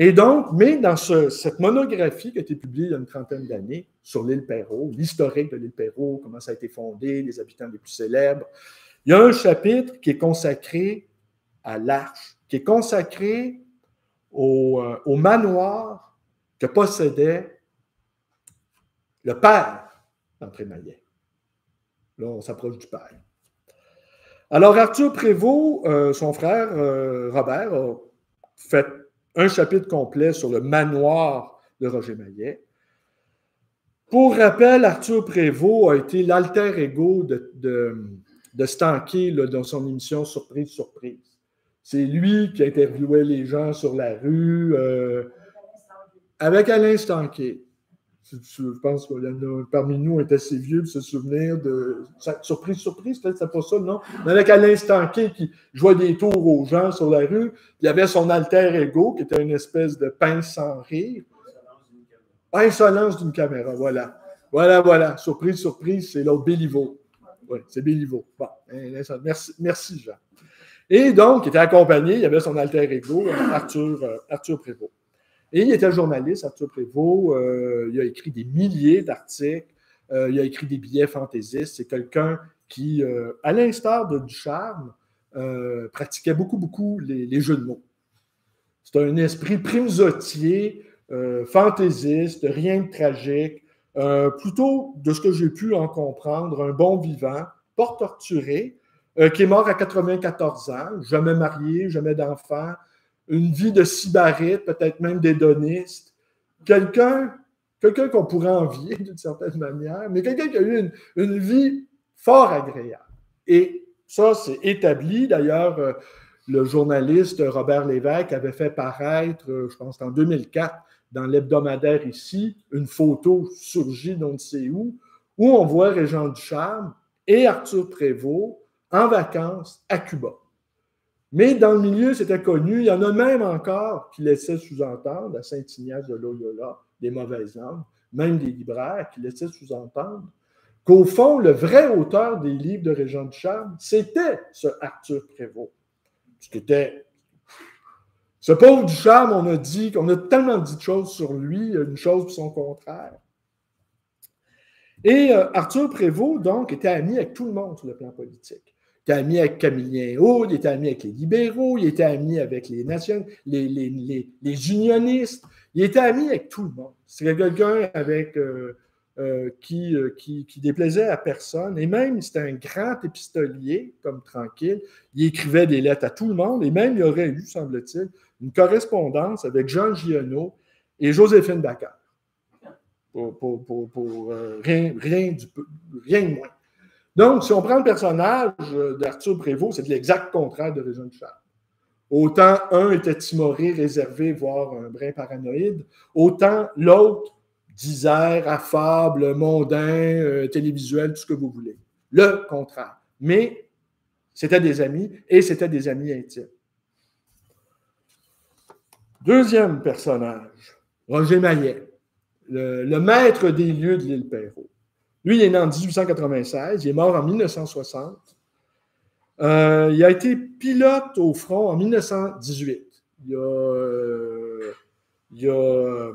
Et donc, mais dans cette monographie qui a été publiée il y a une trentaine d'années sur l'île Perrault, l'historique de l'île Perrault, comment ça a été fondé, les habitants les plus célèbres, il y a un chapitre qui est consacré à l'arche, qui est consacré au, euh, manoir que possédait le père d'André Maillet. Là, on s'approche du père. Alors, Arthur Prévost, euh, son frère euh, Robert, a fait un chapitre complet sur le manoir de Roger Maillet. Pour rappel, Arthur Prévost a été l'alter ego de, de, dans son émission Surprise, Surprise. C'est lui qui interviewait les gens sur la rue euh, avec Alain Stanky. Je pense qu'il y en a parmi nous est assez vieux pour se souvenir de. Surprise, surprise, peut-être c'est pas ça, non? Mais avec Alain Stanquet qui jouait des tours aux gens sur la rue, il y avait son alter ego qui était une espèce de pince sans rire. Insolence d'une caméra, voilà. Voilà, voilà. Surprise, surprise, c'est l'autre Béliveau. Oui, c'est Béliveau. Bon, merci, merci, Jean. Et donc, il était accompagné, il y avait son alter ego, Arthur, euh, Arthur Prévost. Et il était journaliste, Arthur Prévost. Euh, il a écrit des milliers d'articles. Euh, il a écrit des billets fantaisistes. C'est quelqu'un qui, euh, à l'instar de Ducharme, pratiquait beaucoup, beaucoup les, jeux de mots. C'est un esprit primzotier, fantaisiste, rien de tragique. plutôt, de ce que j'ai pu en comprendre, un bon vivant, pas torturé, qui est mort à 94 ans, jamais marié, jamais d'enfant, une vie de sybarite, peut-être même d'hédoniste, quelqu'un quelqu'un qu'on pourrait envier [laughs] d'une certaine manière, mais quelqu'un qui a eu une, vie fort agréable. Et ça, c'est établi. D'ailleurs, euh, le journaliste Robert Lévesque avait fait paraître, euh, je pense en 2004, dans l'hebdomadaire ici, une photo surgie d'on ne sait où, où on voit Régent Ducharme et Arthur Prévost en vacances à Cuba. Mais dans le milieu, c'était connu. Il y en a même encore qui laissaient sous-entendre, à Saint-Ignace de Loyola, des mauvaises langues, même des libraires qui laissaient sous-entendre qu'au fond, le vrai auteur des livres de Régent de Charme, c'était ce Arthur Prévost. C'était. Ce pauvre Ducharme, on a dit, qu'on a tellement dit de choses sur lui, une chose pour son contraire. Et euh, Arthur Prévost, donc, était ami avec tout le monde sur le plan politique était ami avec Camillien Aude, il était ami avec les libéraux, il était ami avec les, les, unionistes, il était ami avec tout le monde. C'était quelqu'un avec euh, euh, qui, euh, qui, qui, déplaisait à personne. Et même, c'était un grand épistolier, comme tranquille. Il écrivait des lettres à tout le monde. Et même, il aurait eu, semble-t-il, une correspondance avec Jean Giono et Joséphine Bacard. Pour, pour, pour, rien, rien, du, rien de moins. Donc, si on prend le personnage d'Arthur Prévost, c'est l'exact contraire de Régent Charles. Autant un était timoré, réservé, voire un brin paranoïde, autant l'autre disert, affable, mondain, euh, télévisuel, tout ce que vous voulez. Le contraire. Mais c'était des amis et c'était des amis intimes. Deuxième personnage, Roger Maillet, le, le maître des lieux de l'île Perrault. Lui, il est né en 1896, il est mort en 1960. Euh, il a été pilote au front en 1918. Euh, il a,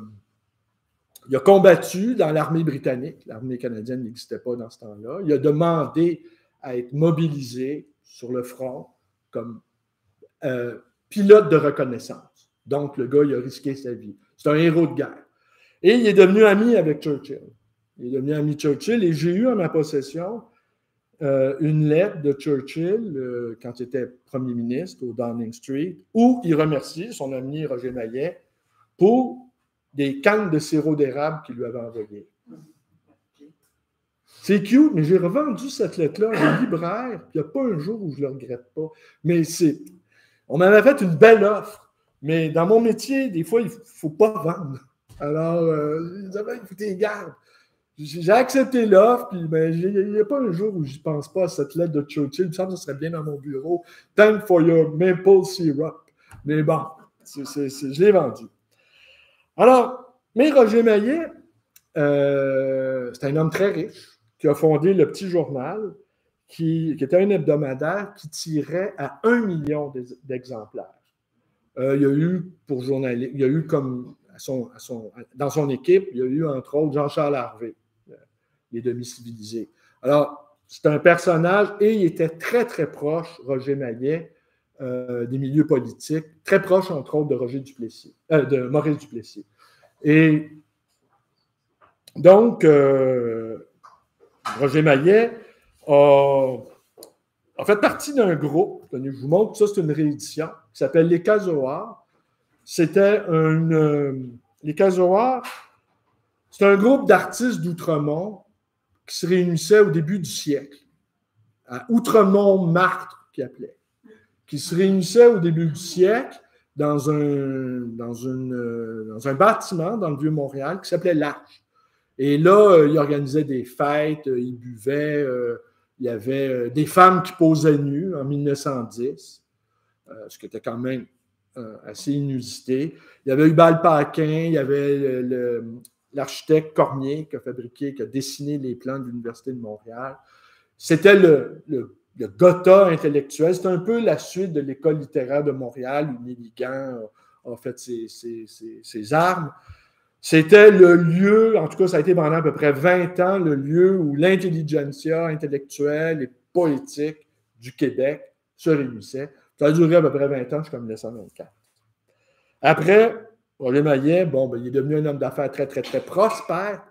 combattu dans l'armée britannique. L'armée canadienne n'existait pas dans ce temps-là. Il a demandé à être mobilisé sur le front comme euh, pilote de reconnaissance. Donc, le gars, il a risqué sa vie. C'est un héros de guerre. Et il est devenu ami avec Churchill. Il est devenu ami Churchill et j'ai eu en ma possession euh, une lettre de Churchill euh, quand il était premier ministre au Downing Street où il remercie son ami Roger Maillet pour des cannes de sirop d'érable qu'il lui avait envoyées. C'est cute, mais j'ai revendu cette lettre-là à un libraire, il n'y a pas un jour où je ne le regrette pas. Mais c'est. On m'avait fait une belle offre, mais dans mon métier, des fois, il ne faut pas vendre. Alors, euh, ils avaient écouté, garde. J'ai accepté l'offre, puis ben, il n'y a pas un jour où je pense pas à cette lettre de Churchill. Il me que serait bien dans mon bureau. Thank for your maple syrup. Mais bon, je l'ai vendu. Alors, mais Roger Maillet, euh, c'est un homme très riche qui a fondé le Petit Journal, qui, était un hebdomadaire qui tirait à un million d'exemplaires. Euh, il y a eu pour journaliste, il y a eu comme dans son équipe, il y a eu entre autres Jean-Charles Harvey, les demi-civilisés. Alors, c'est un personnage et il était très, très proche, Roger Maillet, euh, des milieux politiques, très proche, entre autres, de Roger Duplessis, de Maurice Duplessis. Et donc, Roger Maillet a, fait partie d'un groupe, je vous montre, ça c'est une réédition, qui s'appelle Les Casoars. C'était un. Euh, les Casoars, c'est un groupe d'artistes d'Outremont qui se réunissait au début du siècle, à Outremont-Martre, qui appelait, qui se réunissait au début du siècle dans un, dans, euh, dans un bâtiment dans le Vieux-Montréal qui s'appelait l'Arche. Et là, euh, il organisait des fêtes, euh, il buvait, euh, il y avait des femmes qui posaient nues en 1910, ce qui était quand même assez inusité. Il y avait eu Paquin, il y avait l'architecte Cormier qui a fabriqué, qui a dessiné les plans de l'Université de Montréal. C'était le, Gotha intellectuel. C'était un peu la suite de l'école littéraire de Montréal où Milligan a, fait ses armes. C'était le lieu, en tout cas, ça a été pendant à peu près 20 ans, le lieu où l'intelligentsia intellectuelle et poétique du Québec se réunissait. Ça a duré à peu près 20 ans jusqu'en 1924. Après, Roger Maillet, bon, ben, il est devenu un homme d'affaires très, très, très prospère,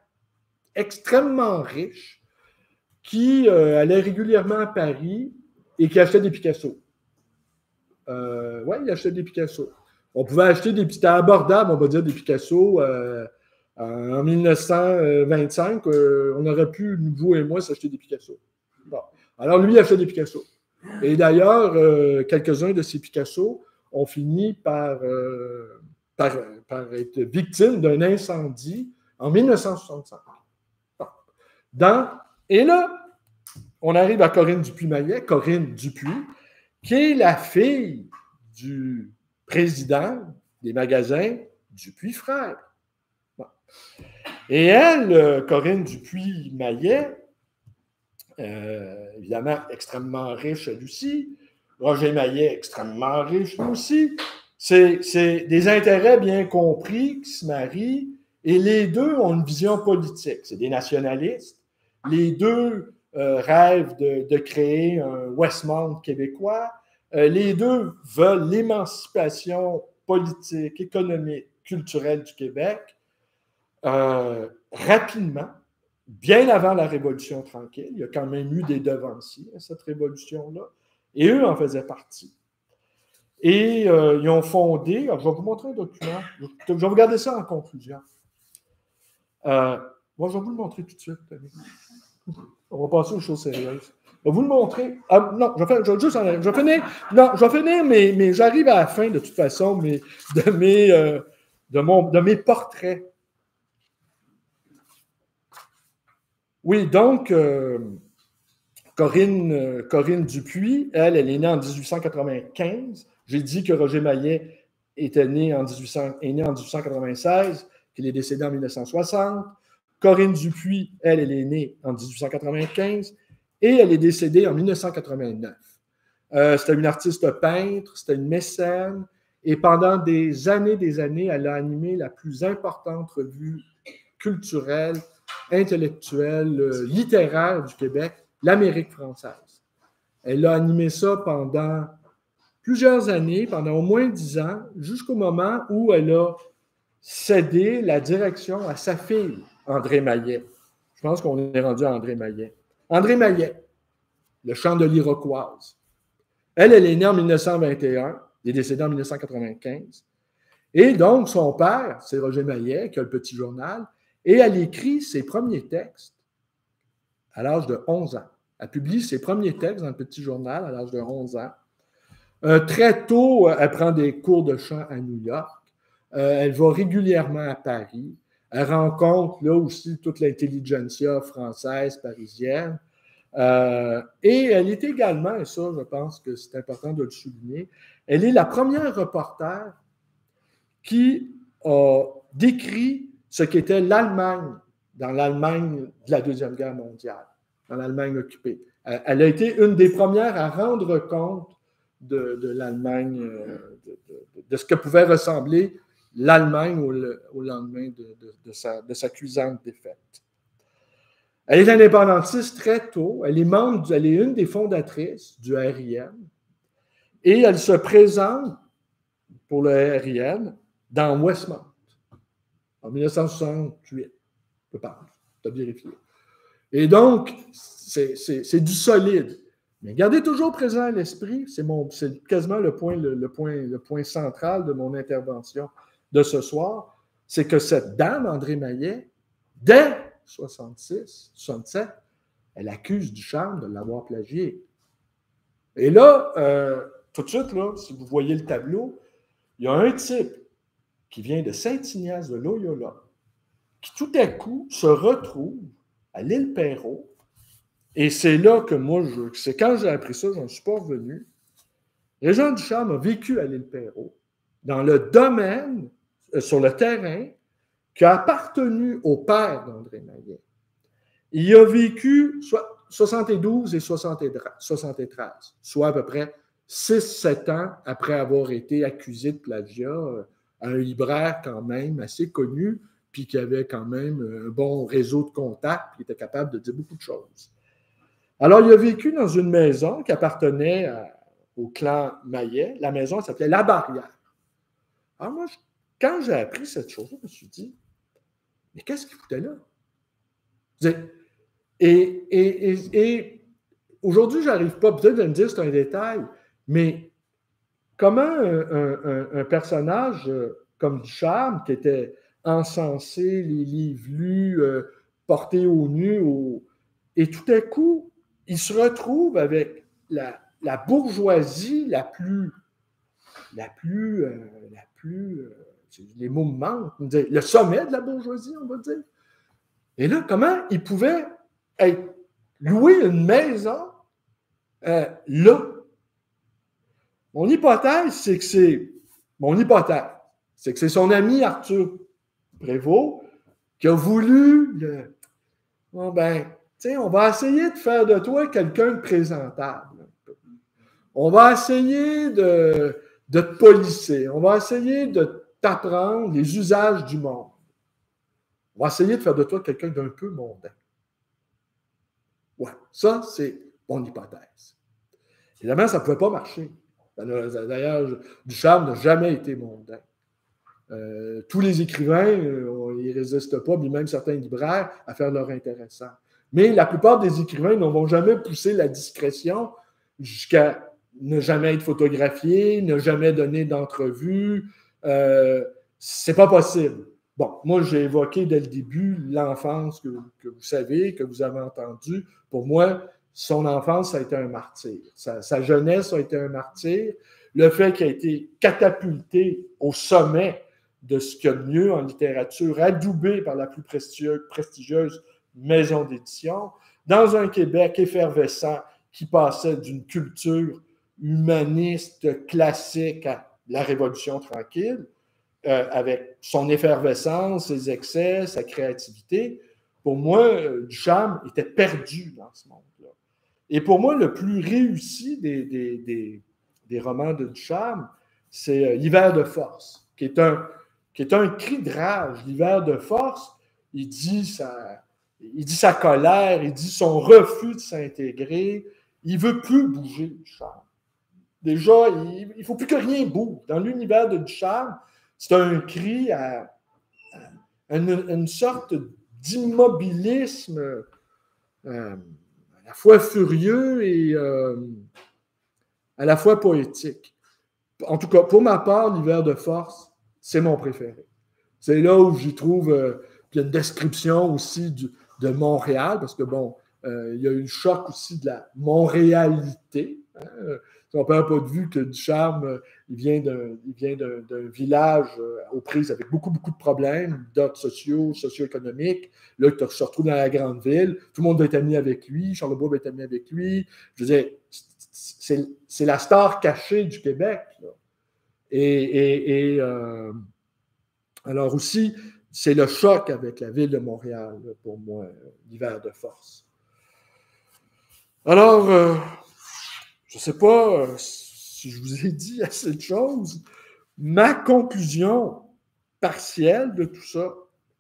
extrêmement riche, qui euh, allait régulièrement à Paris et qui achetait des Picasso. Euh, oui, il achetait des Picasso. On pouvait acheter des petits abordables, on va dire, des Picasso. Euh, en 1925, euh, on aurait pu, vous et moi, s'acheter des Picasso. Alors, lui, il achetait des Picasso. Et d'ailleurs, quelques-uns de ces Picasso ont fini par, par, être victimes d'un incendie en 1965. Dans, et là, on arrive à Corinne Dupuis-Maillet, Corinne Dupuis, qui est la fille du président des magasins Dupuis Frères. Et elle, euh, Corinne Dupuis-Maillet, euh, évidemment extrêmement riche elle aussi, Roger Maillet extrêmement riche aussi, c'est des intérêts bien compris qui se marient et les deux ont une vision politique. C'est des nationalistes. Les deux euh, rêvent de, créer un Westmount québécois. Euh, les deux veulent l'émancipation politique, économique, culturelle du Québec euh, rapidement, bien avant la Révolution tranquille. Il y a quand même eu des devanciers à cette révolution-là, et eux en faisaient partie. Et euh, ils ont fondé, je vais vous montrer un document, je vais vous garder ça en conclusion. moi, je vais vous le montrer tout de suite. On va passer aux choses sérieuses vous le montrer. Ah, non, je vais, juste je finir. Non, je vais finir, mais, j'arrive à la fin de toute façon mais, de, mes, euh, de, mes portraits. Oui, donc, euh, Corinne, euh, Corinne Dupuis, elle, elle est née en 1895. J'ai dit que Roger Maillet était né en, 1800, est né en 1896, qu'il est décédé en 1960. Corinne Dupuis, elle, elle est née en 1895 et elle est décédée en 1989. Euh, c'était une artiste peintre, c'était une mécène, et pendant des années, des années, elle a animé la plus importante revue culturelle, intellectuelle, euh, littéraire du Québec, l'Amérique française. Elle a animé ça pendant plusieurs années, pendant au moins dix ans, jusqu'au moment où elle a cédé la direction à sa fille, André Maillet. Je pense qu'on est rendu à André Maillet. André Maillet, le chant de l'Iroquoise. Elle, elle est née en 1921, elle est décédée en 1995. Et donc, son père, c'est Roger Maillet, qui a le petit journal, et elle écrit ses premiers textes à l'âge de 11 ans. Elle publie ses premiers textes dans le petit journal à l'âge de 11 ans. Euh, très tôt, elle prend des cours de chant à New York. Euh, elle va régulièrement à Paris. Elle rencontre là aussi toute l'intelligentsia française, parisienne. Euh, et elle est également, et ça, je pense que c'est important de le souligner, elle est la première reporter qui a décrit ce qu'était l'Allemagne dans l'Allemagne de la Deuxième Guerre mondiale, dans l'Allemagne occupée. Elle a été une des premières à rendre compte de, l'Allemagne, euh, de, ce que pouvait ressembler l'Allemagne au, lendemain de, sa, cuisante défaite. Elle est indépendantiste très tôt. Elle est membre, elle est une des fondatrices du RIM. Et elle se présente pour le RIM dans Westmont en 1968. Je parle, tu as vérifié. Et donc, c'est du solide. Mais gardez toujours présent à l'esprit, c'est quasiment le point, le, point, le point central de mon intervention de ce soir, c'est que cette dame, André Maillet, dès 66, 67, elle accuse Duchamp de l'avoir plagié. Et là, euh, tout de suite, là, si vous voyez le tableau, il y a un type qui vient de Saint-Ignace de Loyola, qui tout à coup se retrouve à l'île Perrault. Et c'est là que moi, c'est quand j'ai appris ça, je suis pas revenu. Régent Duchamp a vécu à l'île Perrault, dans le domaine, euh, sur le terrain, qui a appartenu au père d'André Maillet. Il a vécu soit 72 et 73, soit à peu près 6-7 ans après avoir été accusé de plagiat euh, à un libraire quand même assez connu, puis qui avait quand même un bon réseau de contacts, qui était capable de dire beaucoup de choses. Alors, il a vécu dans une maison qui appartenait au clan Maillet. La maison s'appelait La Barrière. Alors, moi, quand j'ai appris cette chose, je me suis dit, mais qu'est-ce qu'il foutait là? Et, aujourd'hui, je n'arrive pas, peut-être de me dire c'est un détail, mais comment un, personnage euh, comme Ducharme, qui était encensé, les livres lus, euh, porté au nu, et tout à coup, il se retrouve avec la, bourgeoisie la plus, la plus, euh, la plus, les mots manquent, le sommet de la bourgeoisie, on va dire. Et là, comment il pouvait louer une maison euh, là? Mon hypothèse, c'est que c'est. Mon hypothèse, c'est que c'est son ami Arthur Prévost qui a voulu le. Bon, ben, on va essayer de faire de toi quelqu'un de présentable. On va essayer de, te polisser. On va essayer de t'apprendre les usages du monde. On va essayer de faire de toi quelqu'un d'un peu mondain. Ouais, ça, c'est mon hypothèse. Évidemment, ça ne pouvait pas marcher. D'ailleurs, Duchamp n'a jamais été mondain. Euh, tous les écrivains, euh, ils ne résistent pas, mais même certains libraires, à faire leur intéressant. Mais la plupart des écrivains ne vont jamais pousser la discrétion jusqu'à ne jamais être photographié, ne jamais donner d'entrevue. Euh, c'est pas possible. Bon, moi, j'ai évoqué dès le début l'enfance que, vous savez, que vous avez entendu. Pour moi, son enfance, a été un martyr. Sa, jeunesse a été un martyr. Le fait qu'il a été catapulté au sommet de ce qu'il y a de mieux en littérature, adoubé par la plus prestigieuse maison d'édition, dans un Québec effervescent qui passait d'une culture humaniste classique à la Révolution tranquille, euh, avec son effervescence, ses excès, sa créativité, pour moi, euh, Duchamp était perdu dans ce monde-là. Et pour moi, le plus réussi des, des, des, romans de Duchamp, c'est euh, L'hiver de force, qui est un, qui est un cri de rage. L'hiver de force, il dit, sa, il dit sa colère, il dit son refus de s'intégrer, il ne veut plus bouger du charme. Déjà, il ne faut plus que rien bouge. Dans l'univers de Ducharme, c'est un cri à, une, sorte d'immobilisme euh, à la fois furieux et euh, à la fois poétique. En tout cas, pour ma part, l'hiver de force, c'est mon préféré. C'est là où j'y trouve euh, une description aussi de Montréal, parce que bon, il y a eu le choc aussi de la montréalité. Hein, on ne perd pas de vue que Ducharme, euh, il vient d'un village euh, aux prises avec beaucoup, beaucoup de problèmes, d'ordre sociaux, socio-économiques. Là, il se retrouve dans la grande ville. Tout le monde va être ami avec lui. Charlebois va être ami avec lui. Je veux dire, c'est la star cachée du Québec. Et, euh, alors aussi, c'est le choc avec la ville de Montréal, pour moi, l'hiver de force. Alors, je ne sais pas euh, si je vous ai [laughs] dit assez de choses. Ma conclusion partielle de tout ça,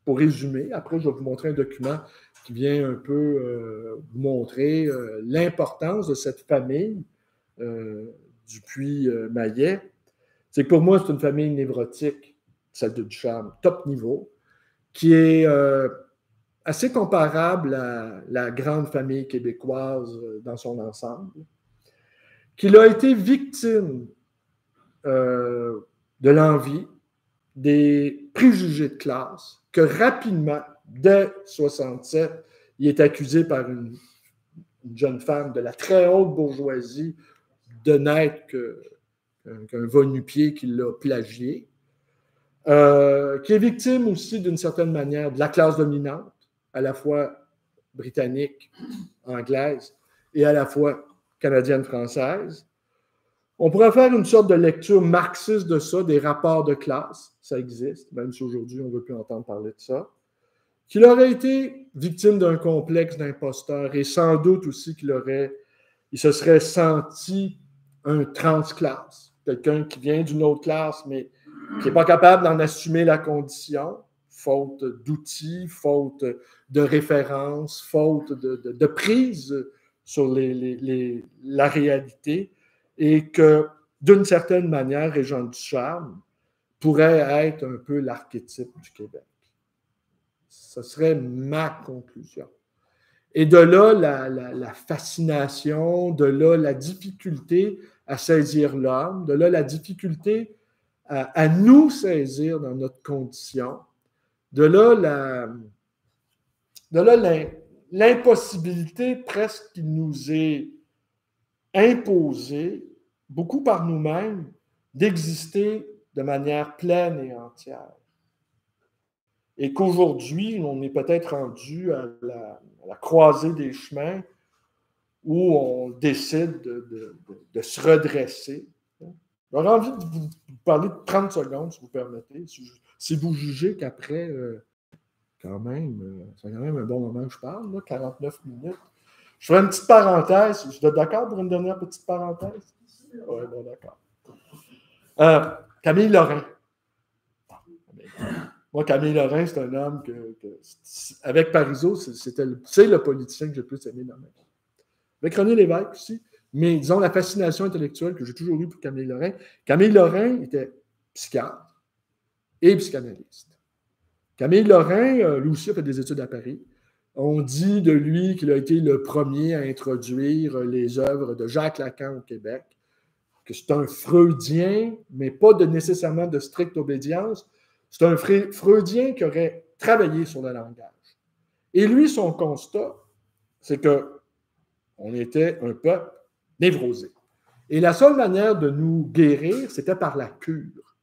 pour résumer, après je vais vous montrer un document qui vient un peu euh, vous montrer euh, l'importance de cette famille du Puy-Maillet. C'est que pour moi, c'est une famille névrotique, celle de Duchamp, top niveau, qui est assez comparable à la grande famille québécoise dans son ensemble qu'il a été victime euh, de l'envie, des préjugés de classe, que rapidement, dès 67, il est accusé par une, jeune femme de la très haute bourgeoisie de n'être qu'un va-nu-pied qui l'a plagié, euh, qui est victime aussi d'une certaine manière de la classe dominante, à la fois britannique, anglaise, et à la fois canadienne-française. On pourrait faire une sorte de lecture marxiste de ça, des rapports de classe, ça existe, même si aujourd'hui on ne veut plus entendre parler de ça, qu'il aurait été victime d'un complexe d'imposteur et sans doute aussi qu'il aurait, il se serait senti un transclasse, quelqu'un qui vient d'une autre classe, mais qui n'est pas capable d'en assumer la condition, faute d'outils, faute de références, faute de prise sur la réalité et que, d'une certaine manière, Régent Ducharme pourrait être un peu l'archétype du Québec. Ce serait ma conclusion. Et de là, la, fascination, de là, la difficulté à saisir l'homme, de là, la difficulté à, nous saisir dans notre condition, de là, la, de là l'impossibilité presque qui nous est imposée, beaucoup par nous-mêmes, d'exister de manière pleine et entière. Et qu'aujourd'hui, on est peut-être rendu à la, croisée des chemins où on décide de, se redresser. J'aurais envie de vous parler de 30 secondes, si vous permettez, si, vous jugez qu'après euh, quand même, euh, c'est quand même un bon moment que je parle, là, 49 minutes. Je ferai une petite parenthèse. Je suis d'accord pour une dernière petite parenthèse? Oui, bon, d'accord. Euh, Camille Lorrain. Moi, Camille Lorrain, c'est un homme que, avec Parizeau, c'est le politicien que j'ai le plus aimé dans ma vie. Avec René Lévesque aussi, mais disons la fascination intellectuelle que j'ai toujours eue pour Camille Lorrain. Camille Lorrain était psychiatre et psychanalyste. Camille Lorrain, euh, lui aussi, a fait des études à Paris. On dit de lui qu'il a été le premier à introduire les œuvres de Jacques Lacan au Québec, que c'est un freudien, mais pas de, nécessairement de stricte obédience. C'est un freudien qui aurait travaillé sur le langage. Et lui, son constat, c'est que on était un peuple névrosé. Et la seule manière de nous guérir, c'était par la cure.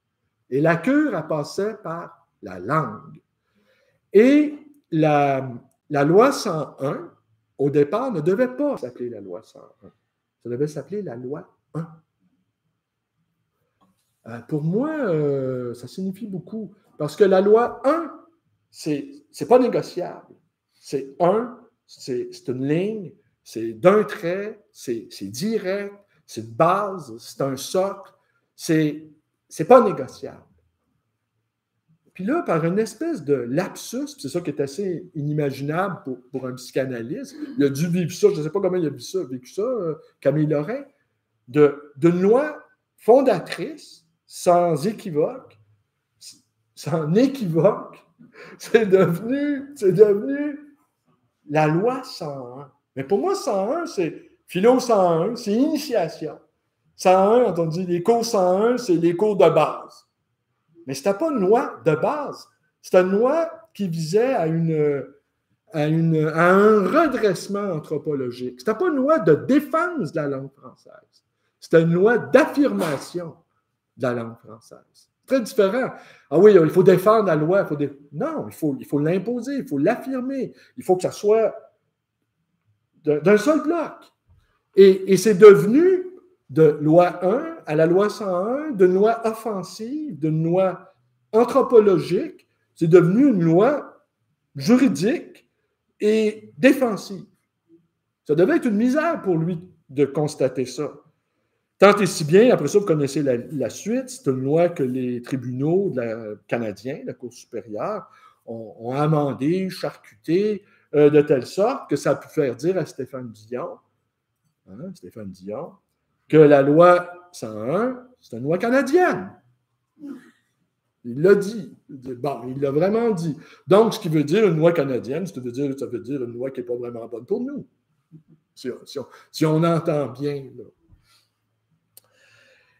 Et la cure, a passé par la langue. Et la, loi 101, au départ, ne devait pas s'appeler la loi 101. Ça devait s'appeler la loi 1. Euh, pour moi, euh, ça signifie beaucoup. Parce que la loi 1, c'est n'est pas négociable. C'est 1, c'est une ligne, c'est d'un trait, c'est direct, c'est une base, c'est un socle, c'est pas négociable. Puis là, par une espèce de lapsus, c'est ça qui est assez inimaginable pour, un psychanalyste, il a dû vivre ça, je ne sais pas comment il a vécu ça, vécu ça euh, Camille Lorrain, d'une loi fondatrice, sans équivoque, sans équivoque, [laughs] c'est devenu, devenu la loi 101. Mais pour moi, 101, c'est philo 101, c'est initiation. 101, quand on dit les cours 101, c'est les cours de base. Mais ce n'était pas une loi de base. C'était une loi qui visait à, une, à, une, à un redressement anthropologique. Ce n'était pas une loi de défense de la langue française. C'était une loi d'affirmation de la langue française. Très différent. Ah oui, il faut défendre la loi. Non, il faut, il faut l'imposer, il faut l'affirmer. Il faut que ça soit d'un seul bloc. Et, c'est devenu de loi 1 à la loi 101, d'une loi offensive, d'une loi anthropologique, c'est devenu une loi juridique et défensive. Ça devait être une misère pour lui de constater ça. Tant et si bien, après ça, vous connaissez la, suite, c'est une loi que les tribunaux canadiens, la Cour supérieure, ont, amendé, charcuté, euh, de telle sorte que ça a pu faire dire à Stéphane Dion, hein, Stéphane Dion, que la loi 101, c'est une loi canadienne. Il l'a dit. Bon, il l'a vraiment dit. Donc, ce qui veut dire une loi canadienne, ça veut dire, ça veut dire une loi qui n'est pas vraiment bonne pour nous. Si, on, entend bien.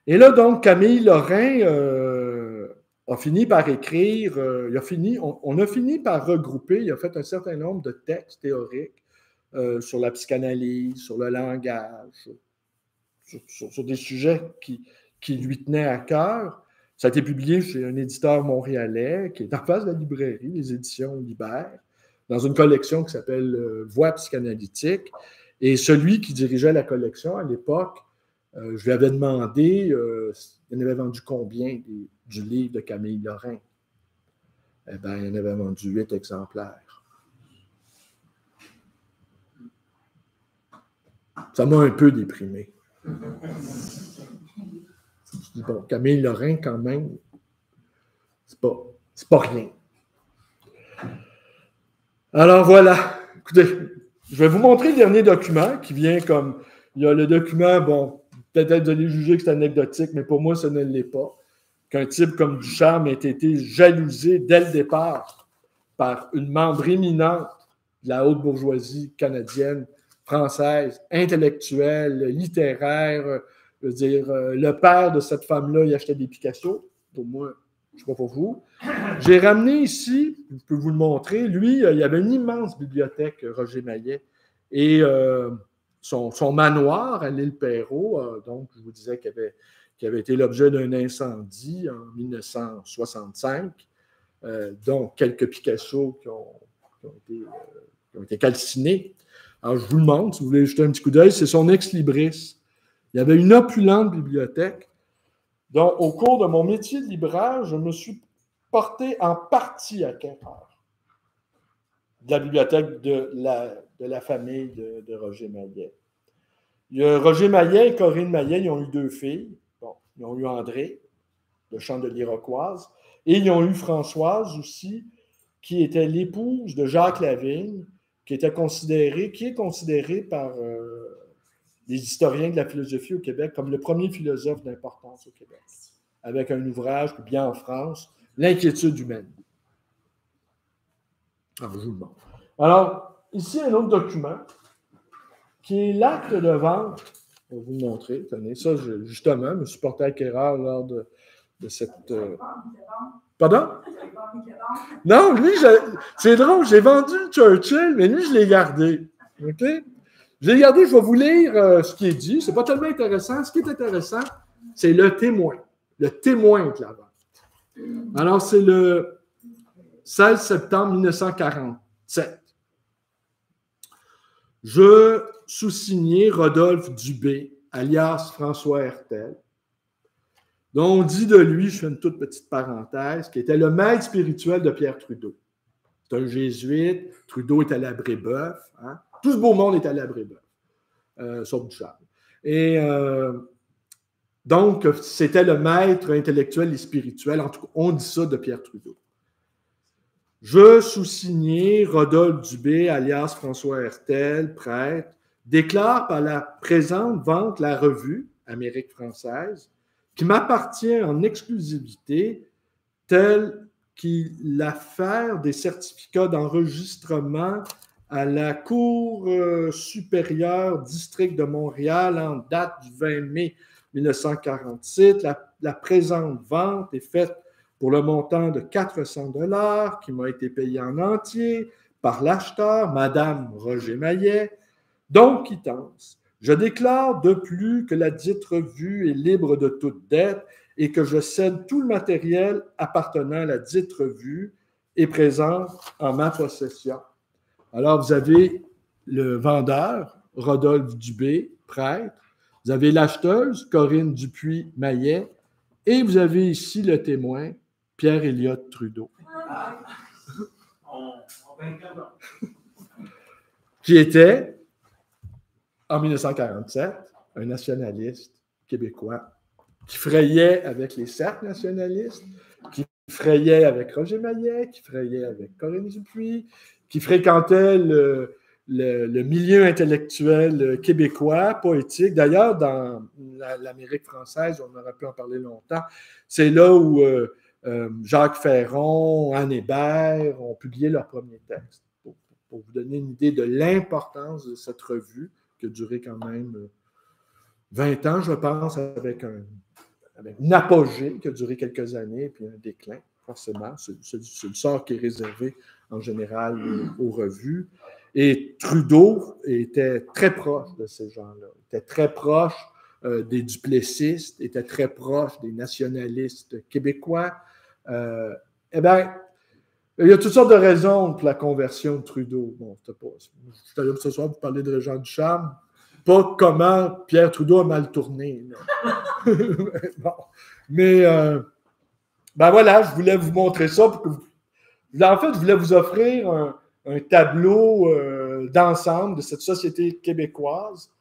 Et là, donc, Camille Lorrain euh, a fini par écrire, euh, on, a fini par regrouper, il a fait un certain nombre de textes théoriques euh, sur la psychanalyse, sur le langage, sur, des sujets qui, lui tenaient à cœur. Ça a été publié chez un éditeur montréalais qui est en face de la librairie, les éditions Libère, dans une collection qui s'appelle euh, Voix psychanalytique. Et celui qui dirigeait la collection à l'époque, je lui avais demandé, il en avait vendu combien du livre de Camille Lorrain? Eh bien, il en avait vendu huit exemplaires. Ça m'a un peu déprimé bon, Camille Lorrain, quand même, c'est pas, pas rien. Alors voilà, écoutez, je vais vous montrer le dernier document qui vient comme. Il y a le document, bon, peut-être de les juger que c'est anecdotique, mais pour moi, ce ne l'est pas. Qu'un type comme Ducharme ait été jalousé dès le départ par une membre éminente de la haute bourgeoisie canadienne, française, intellectuelle, littéraire. Je veux dire, euh, le père de cette femme-là, il achetait des Picasso. Pour moi, je ne sais pas pour vous. J'ai ramené ici, je peux vous le montrer, lui, euh, il y avait une immense bibliothèque, euh, Roger Maillet, et son, manoir à l'île Perrault, donc je vous disais qu'il avait, été l'objet d'un incendie en 1965, donc quelques Picasso qui ont, été, qui ont été calcinés. Alors, je vous le montre, si vous voulez jeter un petit coup d'œil, c'est son ex-libris. Il y avait une opulente bibliothèque. Donc, au cours de mon métier de libraire, je me suis porté en partie à Quimper, de la bibliothèque de la, de la famille de, Roger Maillet. Roger Maillet et Corinne Maillet, ils ont eu deux filles. Bon, ils ont eu André, le chant de l'Iroquoise, et ils ont eu Françoise aussi, qui était l'épouse de Jacques Lavigne, qui était considéré, qui est considéré par euh, les historiens de la philosophie au Québec comme le premier philosophe d'importance au Québec, avec un ouvrage bien en France, L'inquiétude humaine. Montre. Alors, ici, un autre document qui est l'acte de vente. Je vais vous le montrer. Tenez, ça, justement, je me suis porté acquéreur lors de, cette. Euh, Pardon? Non, lui, c'est drôle, j'ai vendu Churchill, mais lui, je l'ai gardé. OK? Je l'ai gardé, je vais vous lire euh, ce qui est dit. Ce n'est pas tellement intéressant. Ce qui est intéressant, c'est le témoin. Le témoin de la vente. Alors, c'est le 16 septembre 1947. Je sous-signé Rodolphe Dubé, alias François Hertel, dont on dit de lui, je fais une toute petite parenthèse, qui était le maître spirituel de Pierre Trudeau. C'est un jésuite, Trudeau est à la Brébeuf, hein? tout ce beau monde est à la Brébeuf, euh, sauf Duchamp. Et euh, donc, c'était le maître intellectuel et spirituel, en tout cas, on dit ça de Pierre Trudeau. Je sous-signé Rodolphe Dubé, alias François Hertel, prêtre, déclare par la présente vente la revue Amérique française, qui m'appartient en exclusivité, telle qu'il l'affaire des certificats d'enregistrement à la Cour euh, supérieure district de Montréal en date du 20 mai 1947. La, la présente vente est faite pour le montant de 400 dollars qui m'a été payé en entier par l'acheteur, Madame Roger Maillet, donc quittance. Je déclare de plus que la dite revue est libre de toute dette et que je cède tout le matériel appartenant à la dite revue et présent en ma possession. Alors, vous avez le vendeur, Rodolphe Dubé, prêtre. Vous avez l'acheteuse, Corinne Dupuis-Maillet. Et vous avez ici le témoin, Pierre Elliott Trudeau. [laughs] qui était, en 1947, un nationaliste québécois qui frayait avec les cercles nationalistes, qui frayait avec Roger Maillet, qui frayait avec Corinne Dupuis, qui fréquentait le, milieu intellectuel québécois, poétique. D'ailleurs, dans l'Amérique française, on aurait pu en parler longtemps, c'est là où euh, euh, Jacques Ferron, Anne Hébert ont publié leur premier texte. Pour, vous donner une idée de l'importance de cette revue, qui a duré quand même 20 euh, ans, je pense, avec, un, une apogée qui a duré quelques années, puis un déclin, forcément. C'est le sort qui est réservé en général aux, revues. Et Trudeau était très proche de ces gens-là, était très proche euh, des duplessistes, était très proche des nationalistes québécois, euh, eh bien, il y a toutes sortes de raisons pour la conversion de Trudeau. Bon, pas, je suis allé ce soir pour parler de Régent Ducharme, pas comment Pierre Trudeau a mal tourné. [laughs] Mais euh, ben voilà, je voulais vous montrer ça pour que vous... En fait, je voulais vous offrir un, tableau euh, d'ensemble de cette société québécoise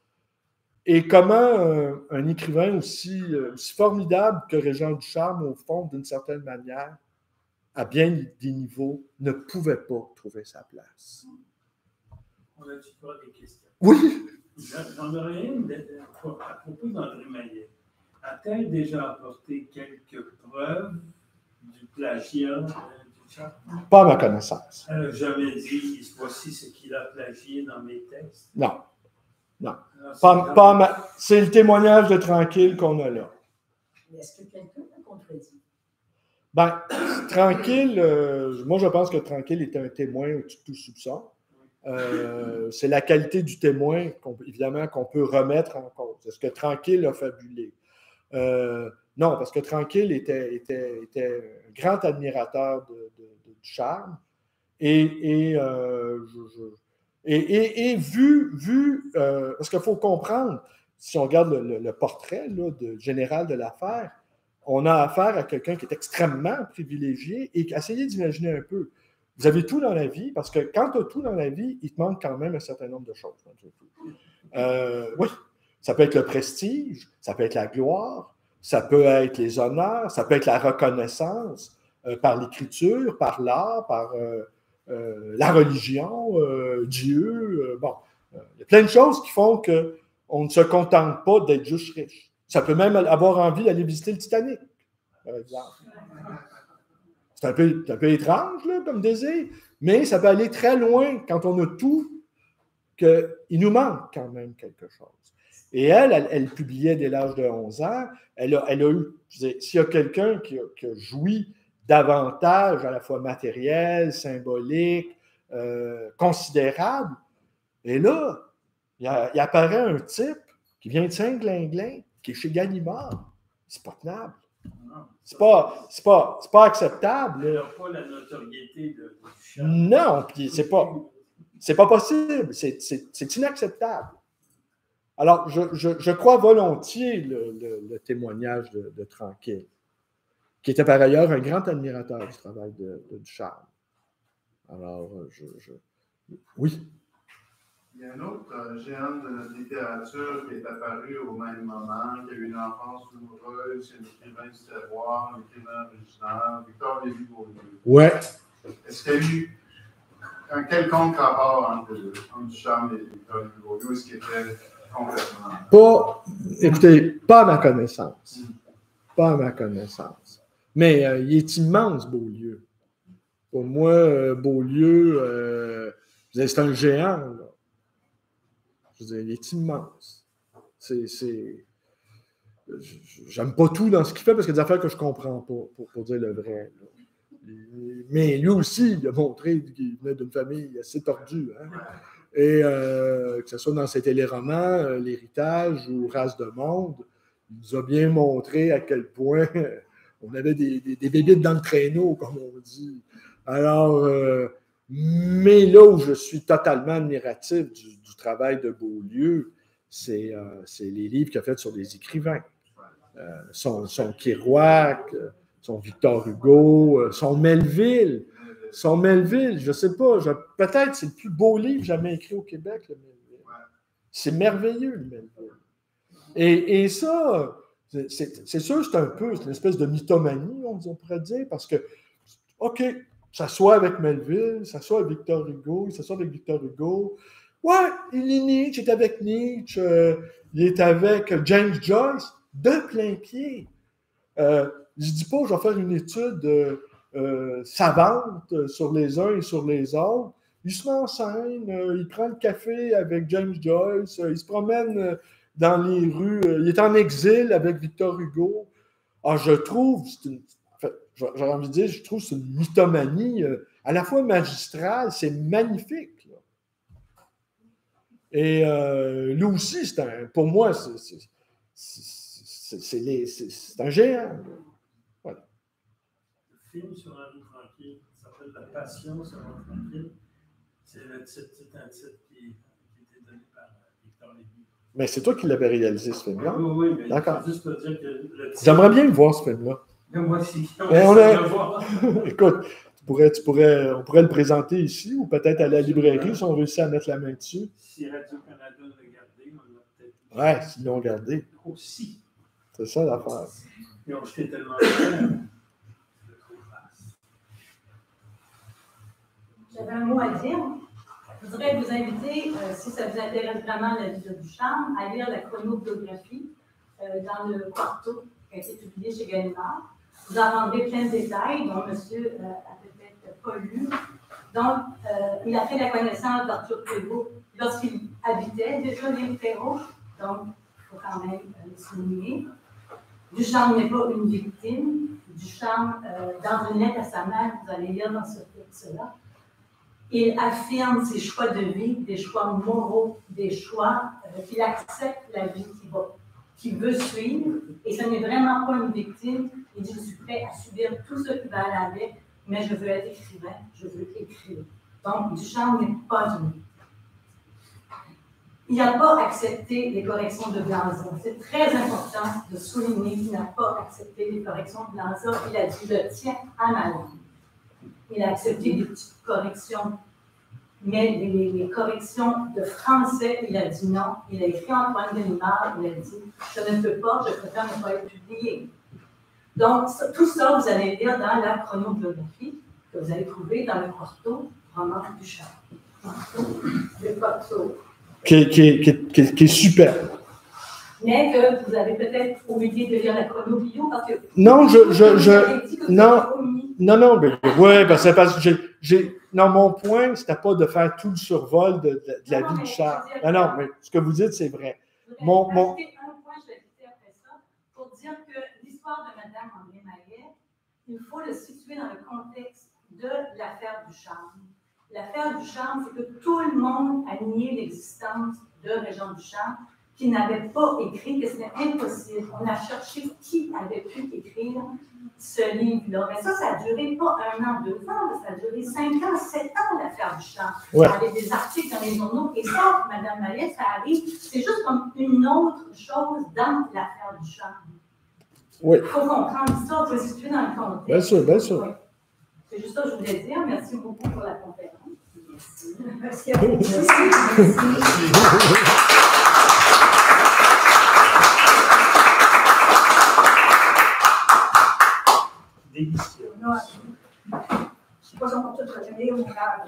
et comment un, écrivain aussi, euh, aussi, formidable que Régent Ducharme, au fond, d'une certaine manière, à bien des niveaux, ne pouvait pas trouver sa place? On a-tu pas des questions? Oui. J'en aurais une à propos d'André Maillet. A-t-elle déjà apporté quelques preuves du plagiat? Pas à ma connaissance. Elle n'a jamais dit voici ce qu'il a plagié dans mes textes? Non. Non. Pas, C'est le témoignage de Tranquille qu'on a là. Mais est-ce que quelqu'un l'a contredit? Ben, Tranquille, euh, moi je pense que Tranquille était un témoin au-dessus de tout soupçon. Euh, c'est la qualité du témoin, évidemment, qu'on peut remettre en cause. Est-ce que Tranquille a fabulé? Euh, non, parce que Tranquille était, était, était un grand admirateur de, du charme. Et, et je, et, vu, vu euh, parce qu'il faut comprendre, si on regarde le, portrait là, de, général de l'affaire, on a affaire à quelqu'un qui est extrêmement privilégié et essayez d'imaginer un peu. Vous avez tout dans la vie, parce que quand tu as tout dans la vie, il te manque quand même un certain nombre de choses. Euh, oui, ça peut être le prestige, ça peut être la gloire, ça peut être les honneurs, ça peut être la reconnaissance euh, par l'écriture, par l'art, par la religion, euh, Dieu. Euh, bon, il y a plein de choses qui font qu'on ne se contente pas d'être juste riche. Ça peut même avoir envie d'aller visiter le Titanic, par exemple. C'est un peu, un peu étrange là, comme désir, mais ça peut aller très loin quand on a tout, qu'il nous manque quand même quelque chose. Et elle, elle, publiait dès l'âge de 11 ans. Elle a, elle a eu, s'il y a quelqu'un qui, qui, a joui davantage à la fois matériel, symbolique, euh, considérable. Et là, il, apparaît un type qui vient de Saint-Glinglin, qui est chez Gallimard. C'est pas tenable. C'est pas, pas, pas acceptable. Il n'a pas la notoriété de, Non, puis c'est pas, c'est pas possible. C'est inacceptable. Alors, je, je, crois volontiers le, témoignage de, de Tranquille qui était par ailleurs un grand admirateur du travail de, de Ducharme. Alors, euh, je, Oui. Il y a un autre euh, géant de notre littérature qui est apparu au même moment, qui a eu une enfance douloureuse, c'est l'écrivain du terroir, l'écrivain original, Victor Lévy-Beaulieu. Ouais. Est-ce qu'il y a eu un quelconque rapport entre, entre Duchamp et Victor Hugo? Ou est-ce qu'il était complètement. Pas, écoutez, pas à ma connaissance. Pas à ma connaissance. Mais euh, il est immense, Beaulieu. Pour moi, euh, Beaulieu, euh, c'est un géant. là. Je veux dire, il est immense. C'est. J'aime pas tout dans ce qu'il fait parce qu'il y a des affaires que je comprends pas, pour, pour dire le vrai. Mais lui aussi, il a montré qu'il venait d'une famille assez tordue. hein. Et que ce soit dans ses téléromans, euh, L'héritage ou Race de monde, il nous a bien montré à quel point on avait des, bébites dans le traîneau, comme on dit. Alors, euh, mais là où je suis totalement admiratif du, travail de Beaulieu, c'est euh, c'est les livres qu'il a fait sur les écrivains. Euh, son, son son Victor Hugo, son Melville. Son Melville, je ne sais pas, peut-être c'est le plus beau livre jamais écrit au Québec, le Melville. C'est merveilleux, le Melville. Et ça, c'est- sûr, c'est un peu, une espèce de mythomanie, on, pourrait dire, parce que, OK, ça soit avec Melville, ça soit avec Victor Hugo, ça soit avec Victor Hugo. Ouais, il est Nietzsche, il est avec Nietzsche, euh, il est avec James Joyce, de plein pied. Euh, je ne dis pas, je vais faire une étude euh, savante sur les uns et sur les autres. Il se met en scène, il prend le café avec James Joyce, il se promène dans les rues, euh, il est en exil avec Victor Hugo. Ah, je trouve, j'ai envie de dire, je trouve c'est une mythomanie euh, à la fois magistrale, c'est magnifique. Et euh, lui aussi, un, pour moi, c'est- un géant. Le film sur Henri Tranquille qui s'appelle La Passion sur Henri Tranquille. C'est un titre qui, qui a été donné par euh, Victor Lévy. Mais c'est toi qui l'avais réalisé, ce film-là. Oui, oui, mais D'accord. juste pour dire que le titre. J'aimerais bien le voir, ce film-là. Mais Moi aussi. [laughs] Mais on a- le voir. [laughs] Écoute, tu pourrais, tu pourrais, on pourrait le présenter ici ou peut-être à la librairie si on réussit à mettre la main dessus. Si Radio-Canada l'a gardé, on l'a peut-être Ouais, s'ils l'ont gardé. aussi. C'est ça l'affaire. Ils ont jeté tellement. J'avais un mot à dire. Je voudrais vous inviter, euh, si ça vous intéresse vraiment la vie de Duchamp, à lire la chronobiographie euh, dans le quarto qui a été publié chez Gallimard. Vous entendrez plein de détails dont monsieur euh, a peut-être pas lu. Donc, euh, il a fait la connaissance d'Arthur Prévost lorsqu'il habitait déjà l'île Perrault. Donc, il faut quand même le souligner. Duchamp n'est pas une victime. Duchamp, dans une lettre à sa mère, vous allez lire dans ce texte-là, il affirme ses choix de vie, des choix moraux, des choix euh, qu'il accepte la vie qu'il veut suivre. Et ce n'est vraiment pas une victime. Il dit, je suis prêt à subir tout ce qui va aller avec, mais je veux être écrivain, je veux écrire. Donc, Duchamp n'est pas une victime. Il n'a pas accepté les corrections de Blanza. C'est très important de souligner qu'il n'a pas accepté les corrections de Blanza. Il a dit, je tiens à ma langue. Il a accepté des petites corrections, mais les, corrections de français, il a dit non. Il a écrit Antoine Gallimard, il a dit, je ne peux pas, je préfère ne pas être publié. Donc, tout ça, vous allez lire dans la chronobiographie que vous allez trouver dans le quarto roman du chat. Le quarto. Qui, qui qui qui est super. Mais que vous avez peut-être oublié de lire la chronobio parce que. Non, je- je- je- que non. Non, non, mais ouais, ben, c'est parce que j'ai, non, mon point, c'était pas de faire tout le survol de, de- de la Non, vie de Charles. Non, non, que- mais ce que vous dites, c'est vrai. Mon- mon- un point, je vais après ça, pour dire que l'histoire de Mme André Maillet, il faut le situer dans le contexte de l'affaire du charme. L'affaire du charme, c'est que tout le monde a nié l'existence de Régent Duchamp, qui n'avait pas écrit, que c'était impossible. On a cherché qui avait pu écrire ce livre-là. Mais ça, ça a duré pas un an, deux ans, mais ça a duré cinq ans, sept ans, l'affaire du charme. Ouais. Avec des articles dans les journaux. Et ça, Mme Maillet, ça arrive, c'est juste comme une autre chose dans l'affaire du charme. Oui. Il faut comprendre l'histoire, il faut le situer dans le contexte. Bien sûr, bien sûr. Oui. C'est juste ça que je voulais dire. Merci beaucoup pour la conférence. Merci à vous. Merci. [laughs] Se Depois eu conto tudo, meio mudado.